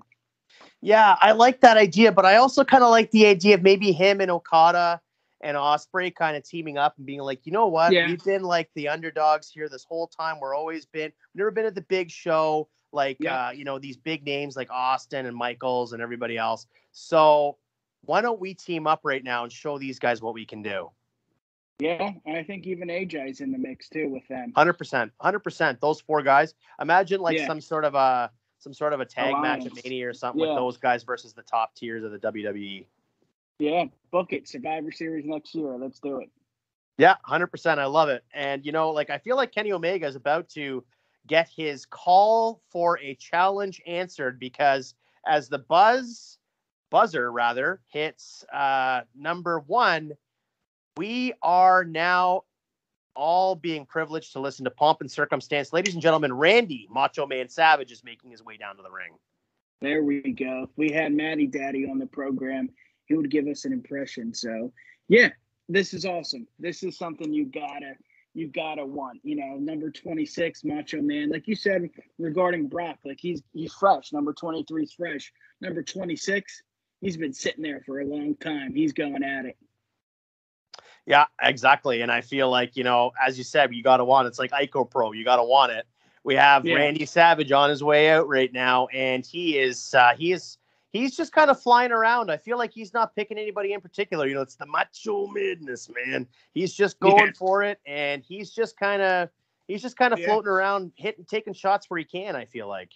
Yeah, I like that idea, but I also kind of like the idea of maybe him and Okada and Ospreay kind of teaming up and being like, you know what, yeah. we've been like the underdogs here this whole time. We're always been, we've never been at the big show like yeah. uh, you know these big names like Austin and Michaels and everybody else. So why don't we team up right now and show these guys what we can do? Yeah, and I think even AJ's in the mix too with them. Hundred percent, hundred percent. Those four guys. Imagine like yeah. some sort of a some sort of a tag Alliance. match at Mania or something yeah. with those guys versus the top tiers of the WWE. Yeah, book it. Survivor Series next year. Let's do it. Yeah, hundred percent. I love it. And you know, like I feel like Kenny Omega is about to get his call for a challenge answered because as the buzz buzzer rather hits uh, number one, we are now all being privileged to listen to Pomp and Circumstance. Ladies and gentlemen, Randy Macho Man Savage is making his way down to the ring. There we go. We had Maddie Daddy on the program, he would give us an impression. So, yeah, this is awesome. This is something you gotta you gotta want. You know, number 26, Macho Man. Like you said regarding Brock, like he's he's fresh. Number 23 is fresh. Number 26, he's been sitting there for a long time. He's going at it. Yeah, exactly. And I feel like, you know, as you said, you gotta want it. It's like Ico Pro, you gotta want it. We have yeah. Randy Savage on his way out right now, and he is uh he is he's just kind of flying around. I feel like he's not picking anybody in particular. You know, it's the macho madness, man. He's just going yeah. for it, and he's just kind of he's just kind of yeah. floating around, hitting, taking shots where he can. I feel like.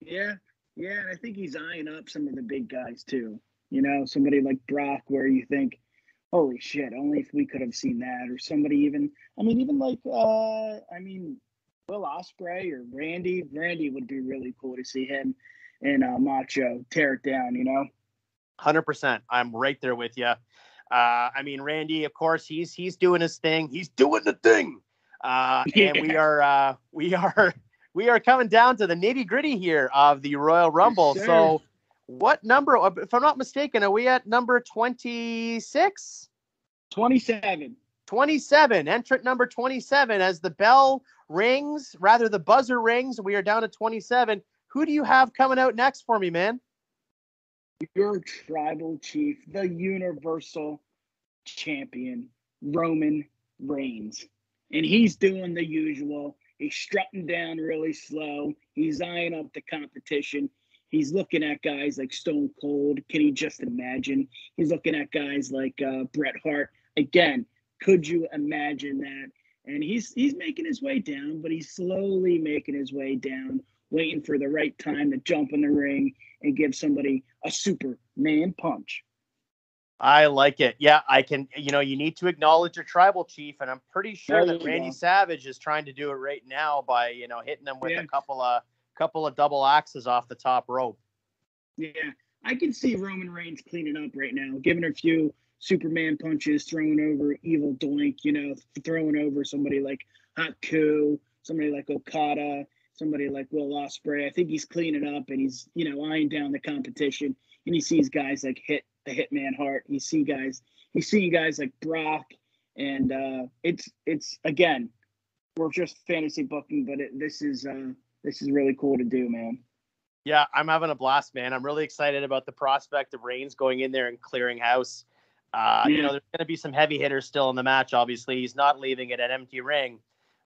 Yeah, yeah, and I think he's eyeing up some of the big guys too. You know, somebody like Brock, where you think, holy shit, only if we could have seen that, or somebody even. I mean, even like, uh I mean, Will Ospreay or Randy. Randy would be really cool to see him and uh, Macho tear it down. You know. Hundred percent. I'm right there with you. Uh, I mean, Randy, of course, he's he's doing his thing. He's doing the thing. Uh, yeah. And we are uh, we are we are coming down to the nitty gritty here of the Royal Rumble. Sure. So, what number? Uh, if I'm not mistaken, are we at number 26? 27. 27. Entrant number 27. As the bell rings, rather the buzzer rings, we are down to 27. Who do you have coming out next for me, man? Your tribal chief, the universal champion, Roman Reigns. And he's doing the usual. He's strutting down really slow. He's eyeing up the competition. He's looking at guys like Stone Cold. Can he just imagine? He's looking at guys like uh, Bret Hart. Again, could you imagine that? And he's he's making his way down, but he's slowly making his way down waiting for the right time to jump in the ring and give somebody a Superman punch. I like it. Yeah, I can. You know, you need to acknowledge your tribal chief, and I'm pretty sure that Randy go. Savage is trying to do it right now by you know hitting them with yeah. a couple of couple of double axes off the top rope. Yeah, I can see Roman Reigns cleaning up right now, giving a few Superman punches, throwing over Evil Doink, you know, throwing over somebody like Haku, somebody like Okada, somebody like Will Ospreay. I think he's cleaning up and he's you know eyeing down the competition, and he sees guys like Hit the Hitman Hart. He see guys, he's seeing guys like Brock, and uh, it's it's again, we're just fantasy booking, but it, this is uh, this is really cool to do, man. Yeah, I'm having a blast, man. I'm really excited about the prospect of Reigns going in there and clearing house. Uh, yeah. You know, there's going to be some heavy hitters still in the match. Obviously, he's not leaving it at empty ring.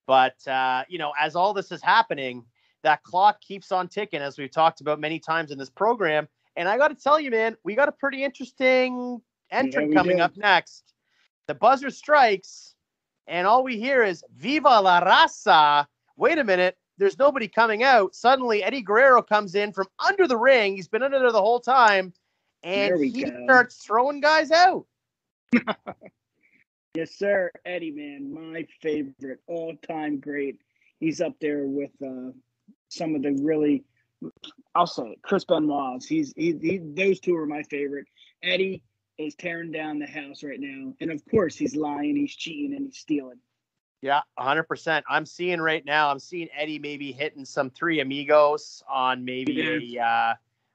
But uh, you know, as all this is happening, that clock keeps on ticking, as we've talked about many times in this program. And I got to tell you, man, we got a pretty interesting entrant yeah, coming do. up next. The buzzer strikes, and all we hear is "Viva la raza." Wait a minute, there's nobody coming out. Suddenly, Eddie Guerrero comes in from under the ring. He's been under there the whole time, and he go. starts throwing guys out. Yes, sir. Eddie, man, my favorite, all time great. He's up there with uh, some of the really, I'll say it, Chris Benoit. He's he, he, those two are my favorite. Eddie is tearing down the house right now, and of course he's lying, he's cheating, and he's stealing. Yeah, 100%. I'm seeing right now. I'm seeing Eddie maybe hitting some three amigos on maybe yeah. a uh,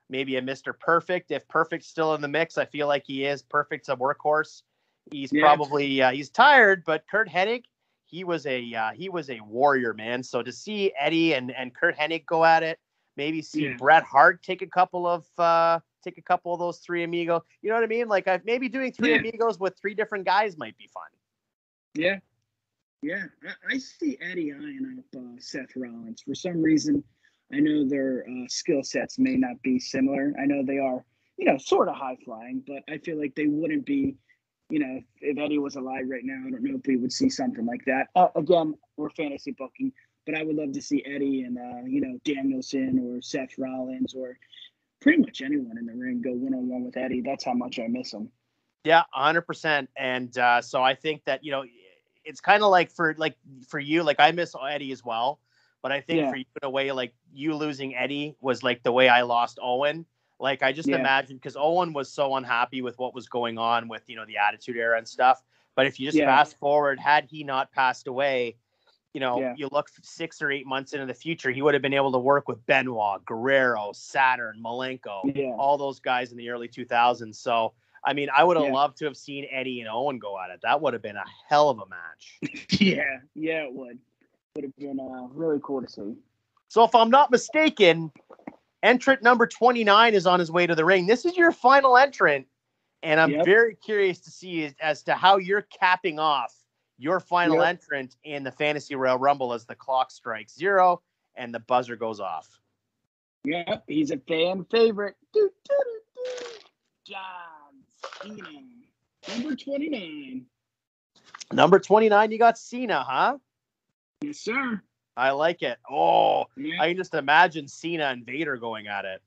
maybe a Mr. Perfect. If Perfect's still in the mix, I feel like he is. Perfect's a workhorse. He's yeah. probably uh, he's tired, but Curt Hennig, he was a uh, he was a warrior man. So to see Eddie and and Curt Hennig go at it, Maybe see yeah. Bret Hart take a couple of uh, take a couple of those three amigos. You know what I mean? Like I've maybe doing three yeah. amigos with three different guys might be fun. Yeah, yeah. I, I see Eddie eyeing up uh, Seth Rollins for some reason. I know their uh, skill sets may not be similar. I know they are, you know, sort of high flying, but I feel like they wouldn't be. You know, if Eddie was alive right now, I don't know if we would see something like that. Uh, again, we're fantasy booking, but I would love to see Eddie and uh, you know Danielson or Seth Rollins or pretty much anyone in the ring go one on one with Eddie. That's how much I miss him. Yeah, hundred percent. And uh, so I think that you know it's kind of like for like for you, like I miss Eddie as well. But I think yeah. for you in a way, like you losing Eddie was like the way I lost Owen. Like I just yeah. imagine because Owen was so unhappy with what was going on with you know the Attitude Era and stuff. But if you just yeah. fast forward, had he not passed away, you know, yeah. you look six or eight months into the future, he would have been able to work with Benoit, Guerrero, Saturn, Malenko, all those guys in the early 2000s. So, I mean, I would have loved to have seen Eddie and Owen go at it. That would have been a hell of a match. yeah, yeah, it would. Would have been uh, really cool to see. So, if I'm not mistaken, entrant number 29 is on his way to the ring. This is your final entrant, and I'm yep. very curious to see as to how you're capping off your final yep. entrant in the Fantasy Royal Rumble as the clock strikes zero and the buzzer goes off. Yep, he's a fan favorite. Do, do, do, John Cena, number 29. Number 29, you got Cena, huh? Yes, sir. I like it. Oh, yeah. I can just imagine Cena and Vader going at it.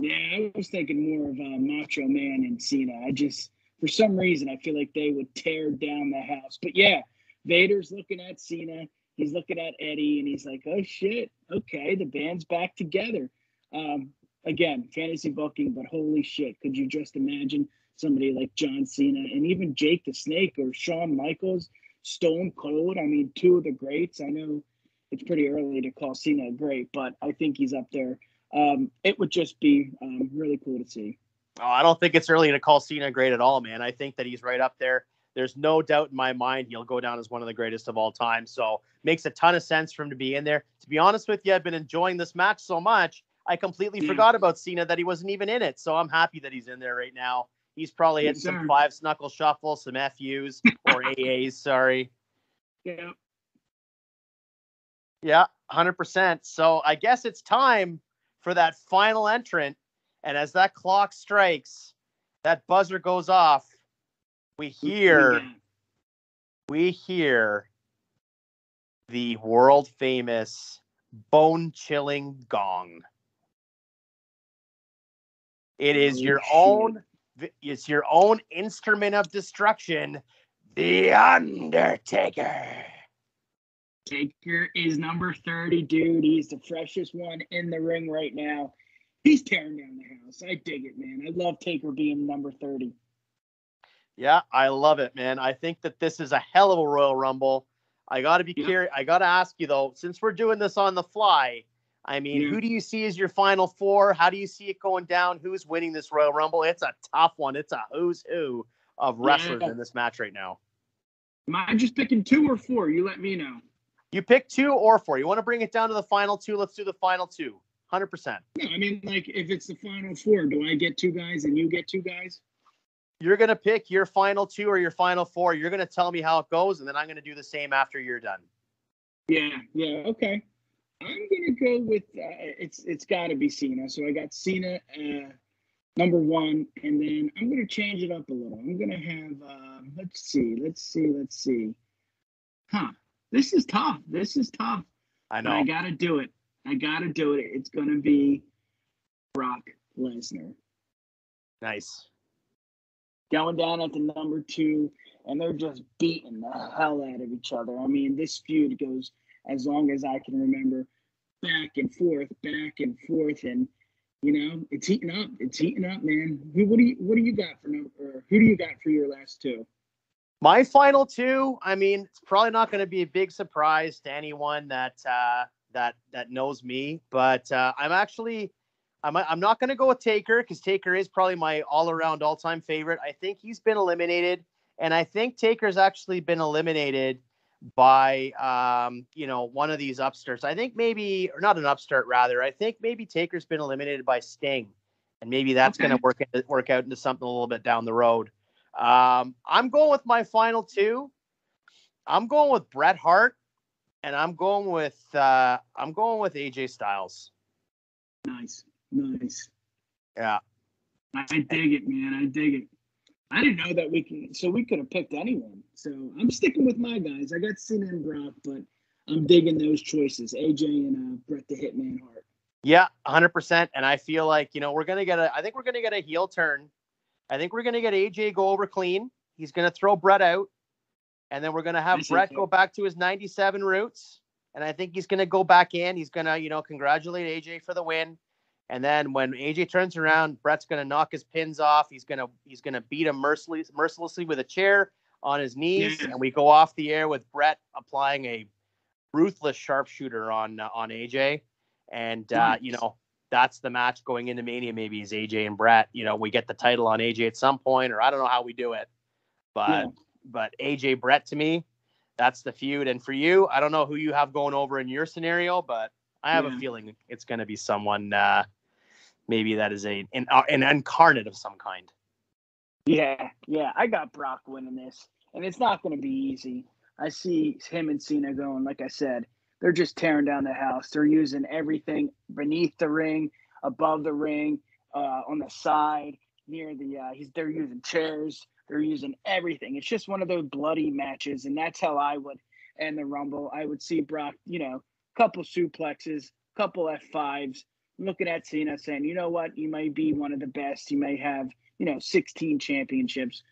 Yeah, I was thinking more of uh, Macho Man and Cena. I just for some reason, I feel like they would tear down the house. But yeah, Vader's looking at Cena. He's looking at Eddie, and he's like, "Oh shit, okay, the band's back together." Um, again, fantasy booking, but holy shit, could you just imagine somebody like John Cena and even Jake the Snake or Shawn Michaels, Stone Cold? I mean, two of the greats. I know it's pretty early to call Cena great, but I think he's up there. Um, it would just be um, really cool to see. Oh, I don't think it's early to call Cena great at all, man. I think that he's right up there. There's no doubt in my mind he'll go down as one of the greatest of all time. So makes a ton of sense for him to be in there. To be honest with you, I've been enjoying this match so much. I completely yeah. forgot about Cena that he wasn't even in it. So I'm happy that he's in there right now. He's probably hitting some five snuckle shuffle, some FUs or AAs, sorry. Yeah. Yeah, 100%. So I guess it's time for that final entrant and as that clock strikes, that buzzer goes off. We hear, we hear the world famous bone chilling gong. It is your own, it's your own instrument of destruction, the Undertaker. Taker is number 30, dude. He's the freshest one in the ring right now he's tearing down the house. I dig it, man. I love Taker being number 30. Yeah, I love it, man. I think that this is a hell of a Royal Rumble. I got to be yeah. curious. I got to ask you though, since we're doing this on the fly, I mean, yeah. who do you see as your final four? How do you see it going down? Who's winning this Royal Rumble? It's a tough one. It's a who's who of wrestlers yeah. in this match right now. Am I just picking two or four? You let me know. You pick two or four. You want to bring it down to the final two? Let's do the final two hundred percent. No, I mean, like, if it's the final four, do I get two guys and you get two guys? You're gonna pick your final two or your final four. You're gonna tell me how it goes, and then I'm gonna do the same after you're done. Yeah, yeah, okay. I'm gonna go with uh, it's it's got to be Cena. So I got Cena uh, number one, and then I'm gonna change it up a little. I'm gonna have uh, let's see, let's see, let's see. Huh? This is tough. This is tough. I know. I gotta do it. I got to do it. It's going to be Brock Lesnar. Nice. Going down at the number two, and they're just beating the hell out of each other. I mean, this feud goes as long as I can remember, back and forth, back and forth, and you know, it's heating up. It's heating up, man. Who? What do you? What do you got for number? Who do you got for your last two? My final two. I mean, it's probably not going to be a big surprise to anyone that uh, that that knows me, but uh, I'm actually I'm I'm not going to go with Taker because Taker is probably my all around all time favorite. I think he's been eliminated, and I think Taker's actually been eliminated by um, you know one of these upstarts. I think maybe or not an upstart rather. I think maybe Taker's been eliminated by Sting, and maybe that's okay. going to work work out into something a little bit down the road. Um, I'm going with my final two. I'm going with Bret Hart, and I'm going with uh, I'm going with AJ Styles. Nice, nice. Yeah, I dig it, man. I dig it. I didn't know that we can. So we could have picked anyone. So I'm sticking with my guys. I got Cena and Brock, but I'm digging those choices. AJ and uh, Bret the Hitman Hart. Yeah, 100%. And I feel like you know we're gonna get a. I think we're gonna get a heel turn. I think we're gonna get AJ go over clean. He's gonna throw Bret out, and then we're gonna have Bret go back to his 97 roots. And I think he's gonna go back in. He's gonna you know congratulate AJ for the win. And then when AJ turns around, Bret's gonna knock his pins off. He's gonna he's gonna beat him mercilessly mercilessly with a chair on his knees, yeah. and we go off the air with Bret applying a ruthless sharpshooter on uh, on AJ. And uh, you know that's the match going into Mania. Maybe is AJ and Bret. You know we get the title on AJ at some point, or I don't know how we do it, but yeah. but AJ Bret to me, that's the feud. And for you, I don't know who you have going over in your scenario, but I have yeah. a feeling it's going to be someone. Uh, maybe that is a an, uh, an incarnate of some kind. Yeah, yeah, I got Brock winning this, and it's not going to be easy. I see him and Cena going, like I said, they're just tearing down the house. They're using everything beneath the ring, above the ring, uh, on the side, near the. Uh, he's they're using chairs. They're using everything. It's just one of those bloody matches, and that's how I would end the Rumble. I would see Brock, you know, a couple suplexes, couple F fives, looking at Cena saying, you know what, you may be one of the best, you may have, you know, 16 championships,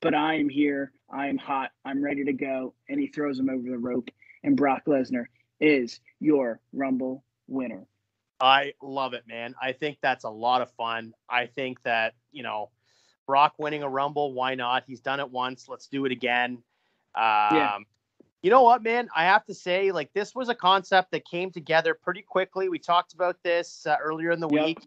but I am here, I am hot, I'm ready to go. And he throws him over the rope. And Brock Lesnar is your Rumble winner. I love it, man. I think that's a lot of fun. I think that, you know, Brock winning a Rumble, why not? He's done it once. Let's do it again. Um, yeah you know what, man? I have to say, like, this was a concept that came together pretty quickly. We talked about this uh, earlier in the yep. week.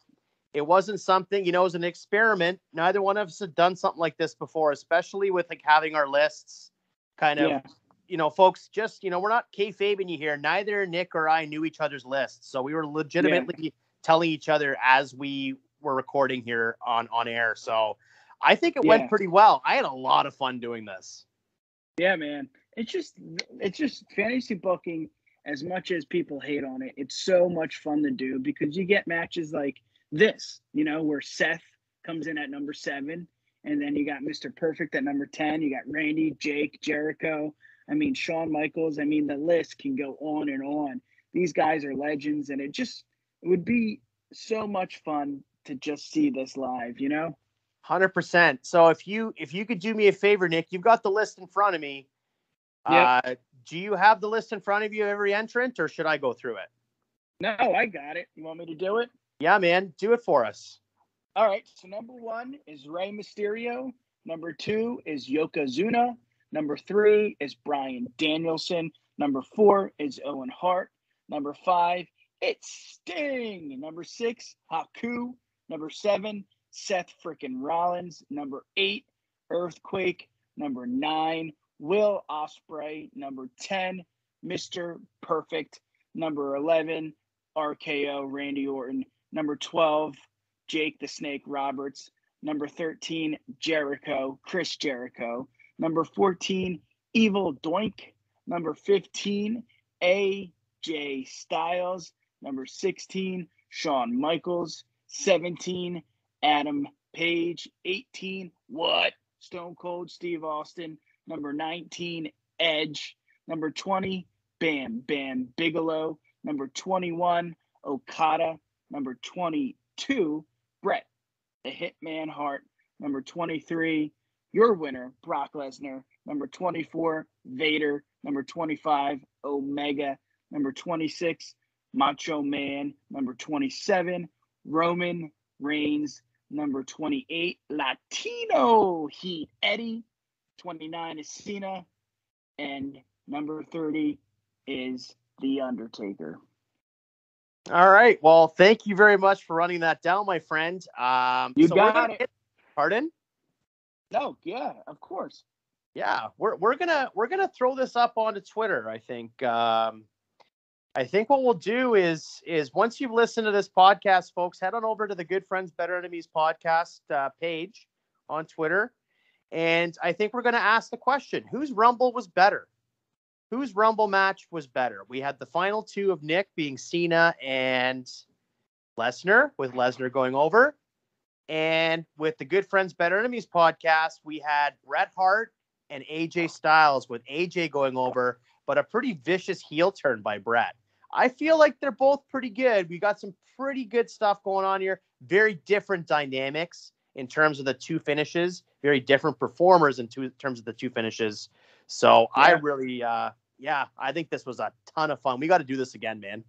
It wasn't something, you know, it was an experiment. Neither one of us had done something like this before, especially with like having our lists kind of, yeah. You know, folks, just, you know, we're not kayfabing you here. Neither Nick or I knew each other's lists. So we were legitimately yeah. telling each other as we were recording here on, on air. So I think it yeah. went pretty well. I had a lot of fun doing this. Yeah, man it's just it's just fantasy booking as much as people hate on it it's so much fun to do because you get matches like this you know where seth comes in at number seven and then you got mr perfect at number 10 you got randy jake jericho i mean Shawn michaels i mean the list can go on and on these guys are legends and it just it would be so much fun to just see this live you know 100% so if you if you could do me a favor nick you've got the list in front of me yeah. Uh, do you have the list in front of you, every entrant, or should I go through it? No, I got it. You want me to do it? Yeah, man. Do it for us. All right. So number one is Rey Mysterio. Number two is Yokozuna. Number three is Bryan Danielson. Number four is Owen Hart. Number five, it's Sting. Number six, Haku. Number seven, Seth frickin' Rollins. Number eight, Earthquake. Number nine, Will Ospreay, number 10, Mr. Perfect, number 11, RKO, Randy Orton, number 12, Jake the Snake Roberts, number 13, Jericho, Chris Jericho, number 14, Evil Doink, number 15, AJ Styles, number 16, Shawn Michaels, 17, Adam Page, 18, what? Stone Cold Steve Austin, Number 19, Edge. Number 20, Bam Bam Bigelow. Number 21, Okada. Number 22, Bret, the Hitman Hart. Number 23, your winner, Brock Lesnar. Number 24, Vader. Number 25, Omega. Number 26, Macho Man. Number 27, Roman Reigns. Number 28, Latino Heat Eddie. 29 is Cena, and number 30 is The Undertaker. All right. Well, thank you very much for running that down, my friend. Um, you so got it. Pardon? No, yeah, of course. Yeah, we're we're gonna we're gonna throw this up onto Twitter. I think. Um, I think what we'll do is is once you've listened to this podcast, folks, head on over to the Good Friends Better Enemies podcast uh, page on Twitter, and I think we're going to ask the question: Whose Rumble was better? Whose Rumble match was better? We had the final two of Nick being Cena and Lesnar, with Lesnar going over, and with the Good Friends Better Enemies podcast, we had Bret Hart and AJ Styles, with AJ going over, but a pretty vicious heel turn by Bret. I feel like they're both pretty good. We got some pretty good stuff going on here. Very different dynamics in terms of the two finishes. Very different performers in two, terms of the two finishes. So yeah. I really, uh, yeah, I think this was a ton of fun. We got to do this again, man.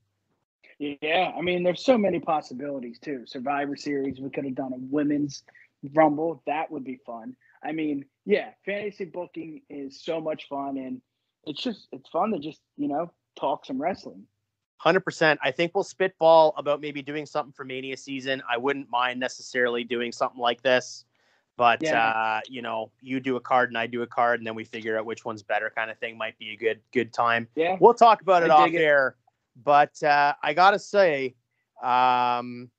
Yeah, I mean, there's so many possibilities too. Survivor Series, we could have done a women's rumble. That would be fun. I mean, yeah, fantasy booking is so much fun, and it's just it's fun to just you know talk some wrestling. Hundred percent. I think we'll spitball about maybe doing something for Mania season. I wouldn't mind necessarily doing something like this, but yeah. uh, you know, you do a card and I do a card, and then we figure out which one's better, kind of thing. Might be a good good time. Yeah, we'll talk about it off it. air. But uh, I gotta say, um,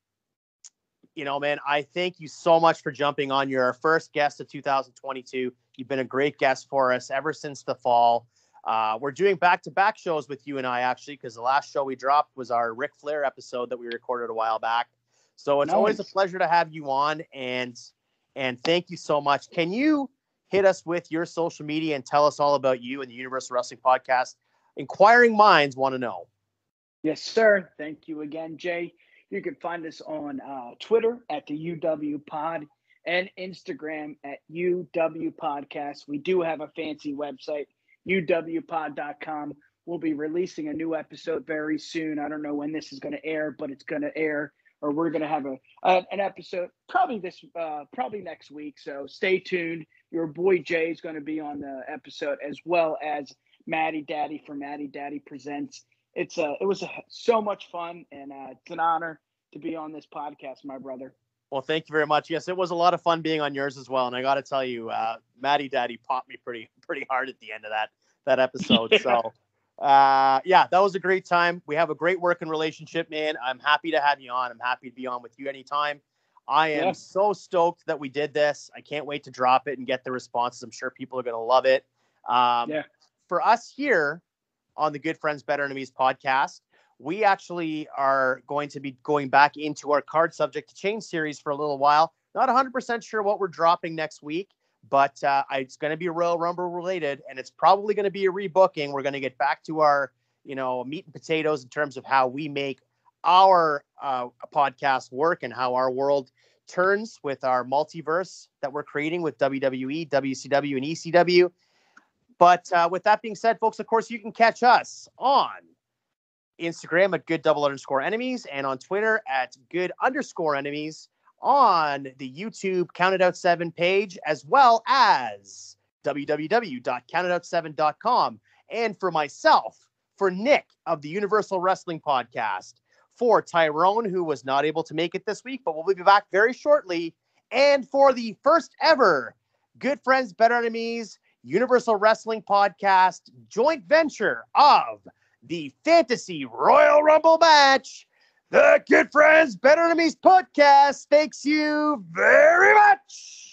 you know, man, I thank you so much for jumping on. You're our first guest of 2022. You've been a great guest for us ever since the fall. Uh, we're doing back to back shows with you and I actually, because the last show we dropped was our Ric Flair episode that we recorded a while back. So it's nice. always a pleasure to have you on and and thank you so much. Can you hit us with your social media and tell us all about you and the Universal Wrestling Podcast? Inquiring minds want to know. Yes, sir. Thank you again, Jay. You can find us on uh, Twitter at the UW Pod and Instagram at UW Podcast. We do have a fancy website uwpod.com. We'll be releasing a new episode very soon. I don't know when this is going to air, but it's going to air, or we're going to have a, an episode probably this uh, probably next week. So stay tuned. Your boy Jay is going to be on the episode as well as Maddie Daddy for Maddie Daddy Presents. It's uh, it was a, so much fun, and uh, it's an honor to be on this podcast, my brother. Well, thank you very much. Yes, it was a lot of fun being on yours as well. And I got to tell you, uh, Maddie Daddy popped me pretty pretty hard at the end of that that episode. Yeah. So, uh, yeah, that was a great time. We have a great working relationship, man. I'm happy to have you on. I'm happy to be on with you anytime. I am yeah. so stoked that we did this. I can't wait to drop it and get the responses. I'm sure people are going to love it. Um, yeah. For us here on the Good Friends Better Enemies podcast, we actually are going to be going back into our card subject to change series for a little while. Not 100% sure what we're dropping next week, but uh, it's going to be Royal Rumble related, and it's probably going to be a rebooking. We're going to get back to our, you know, meat and potatoes in terms of how we make our uh, podcast work and how our world turns with our multiverse that we're creating with WWE, WCW, and ECW. But uh, with that being said, folks, of course, you can catch us on Instagram at good double underscore enemies and on Twitter at good underscore enemies on the YouTube Counted Out 7 page, as well as www.countedout7.com. And for myself, for Nick of the Universal Wrestling Podcast, for Tyrone, who was not able to make it this week, but we'll be back very shortly, and for the first ever Good Friends, Better Enemies Universal Wrestling Podcast joint venture of the Fantasy Royal Rumble match. The Good Friends Better Enemies podcast thanks you very much.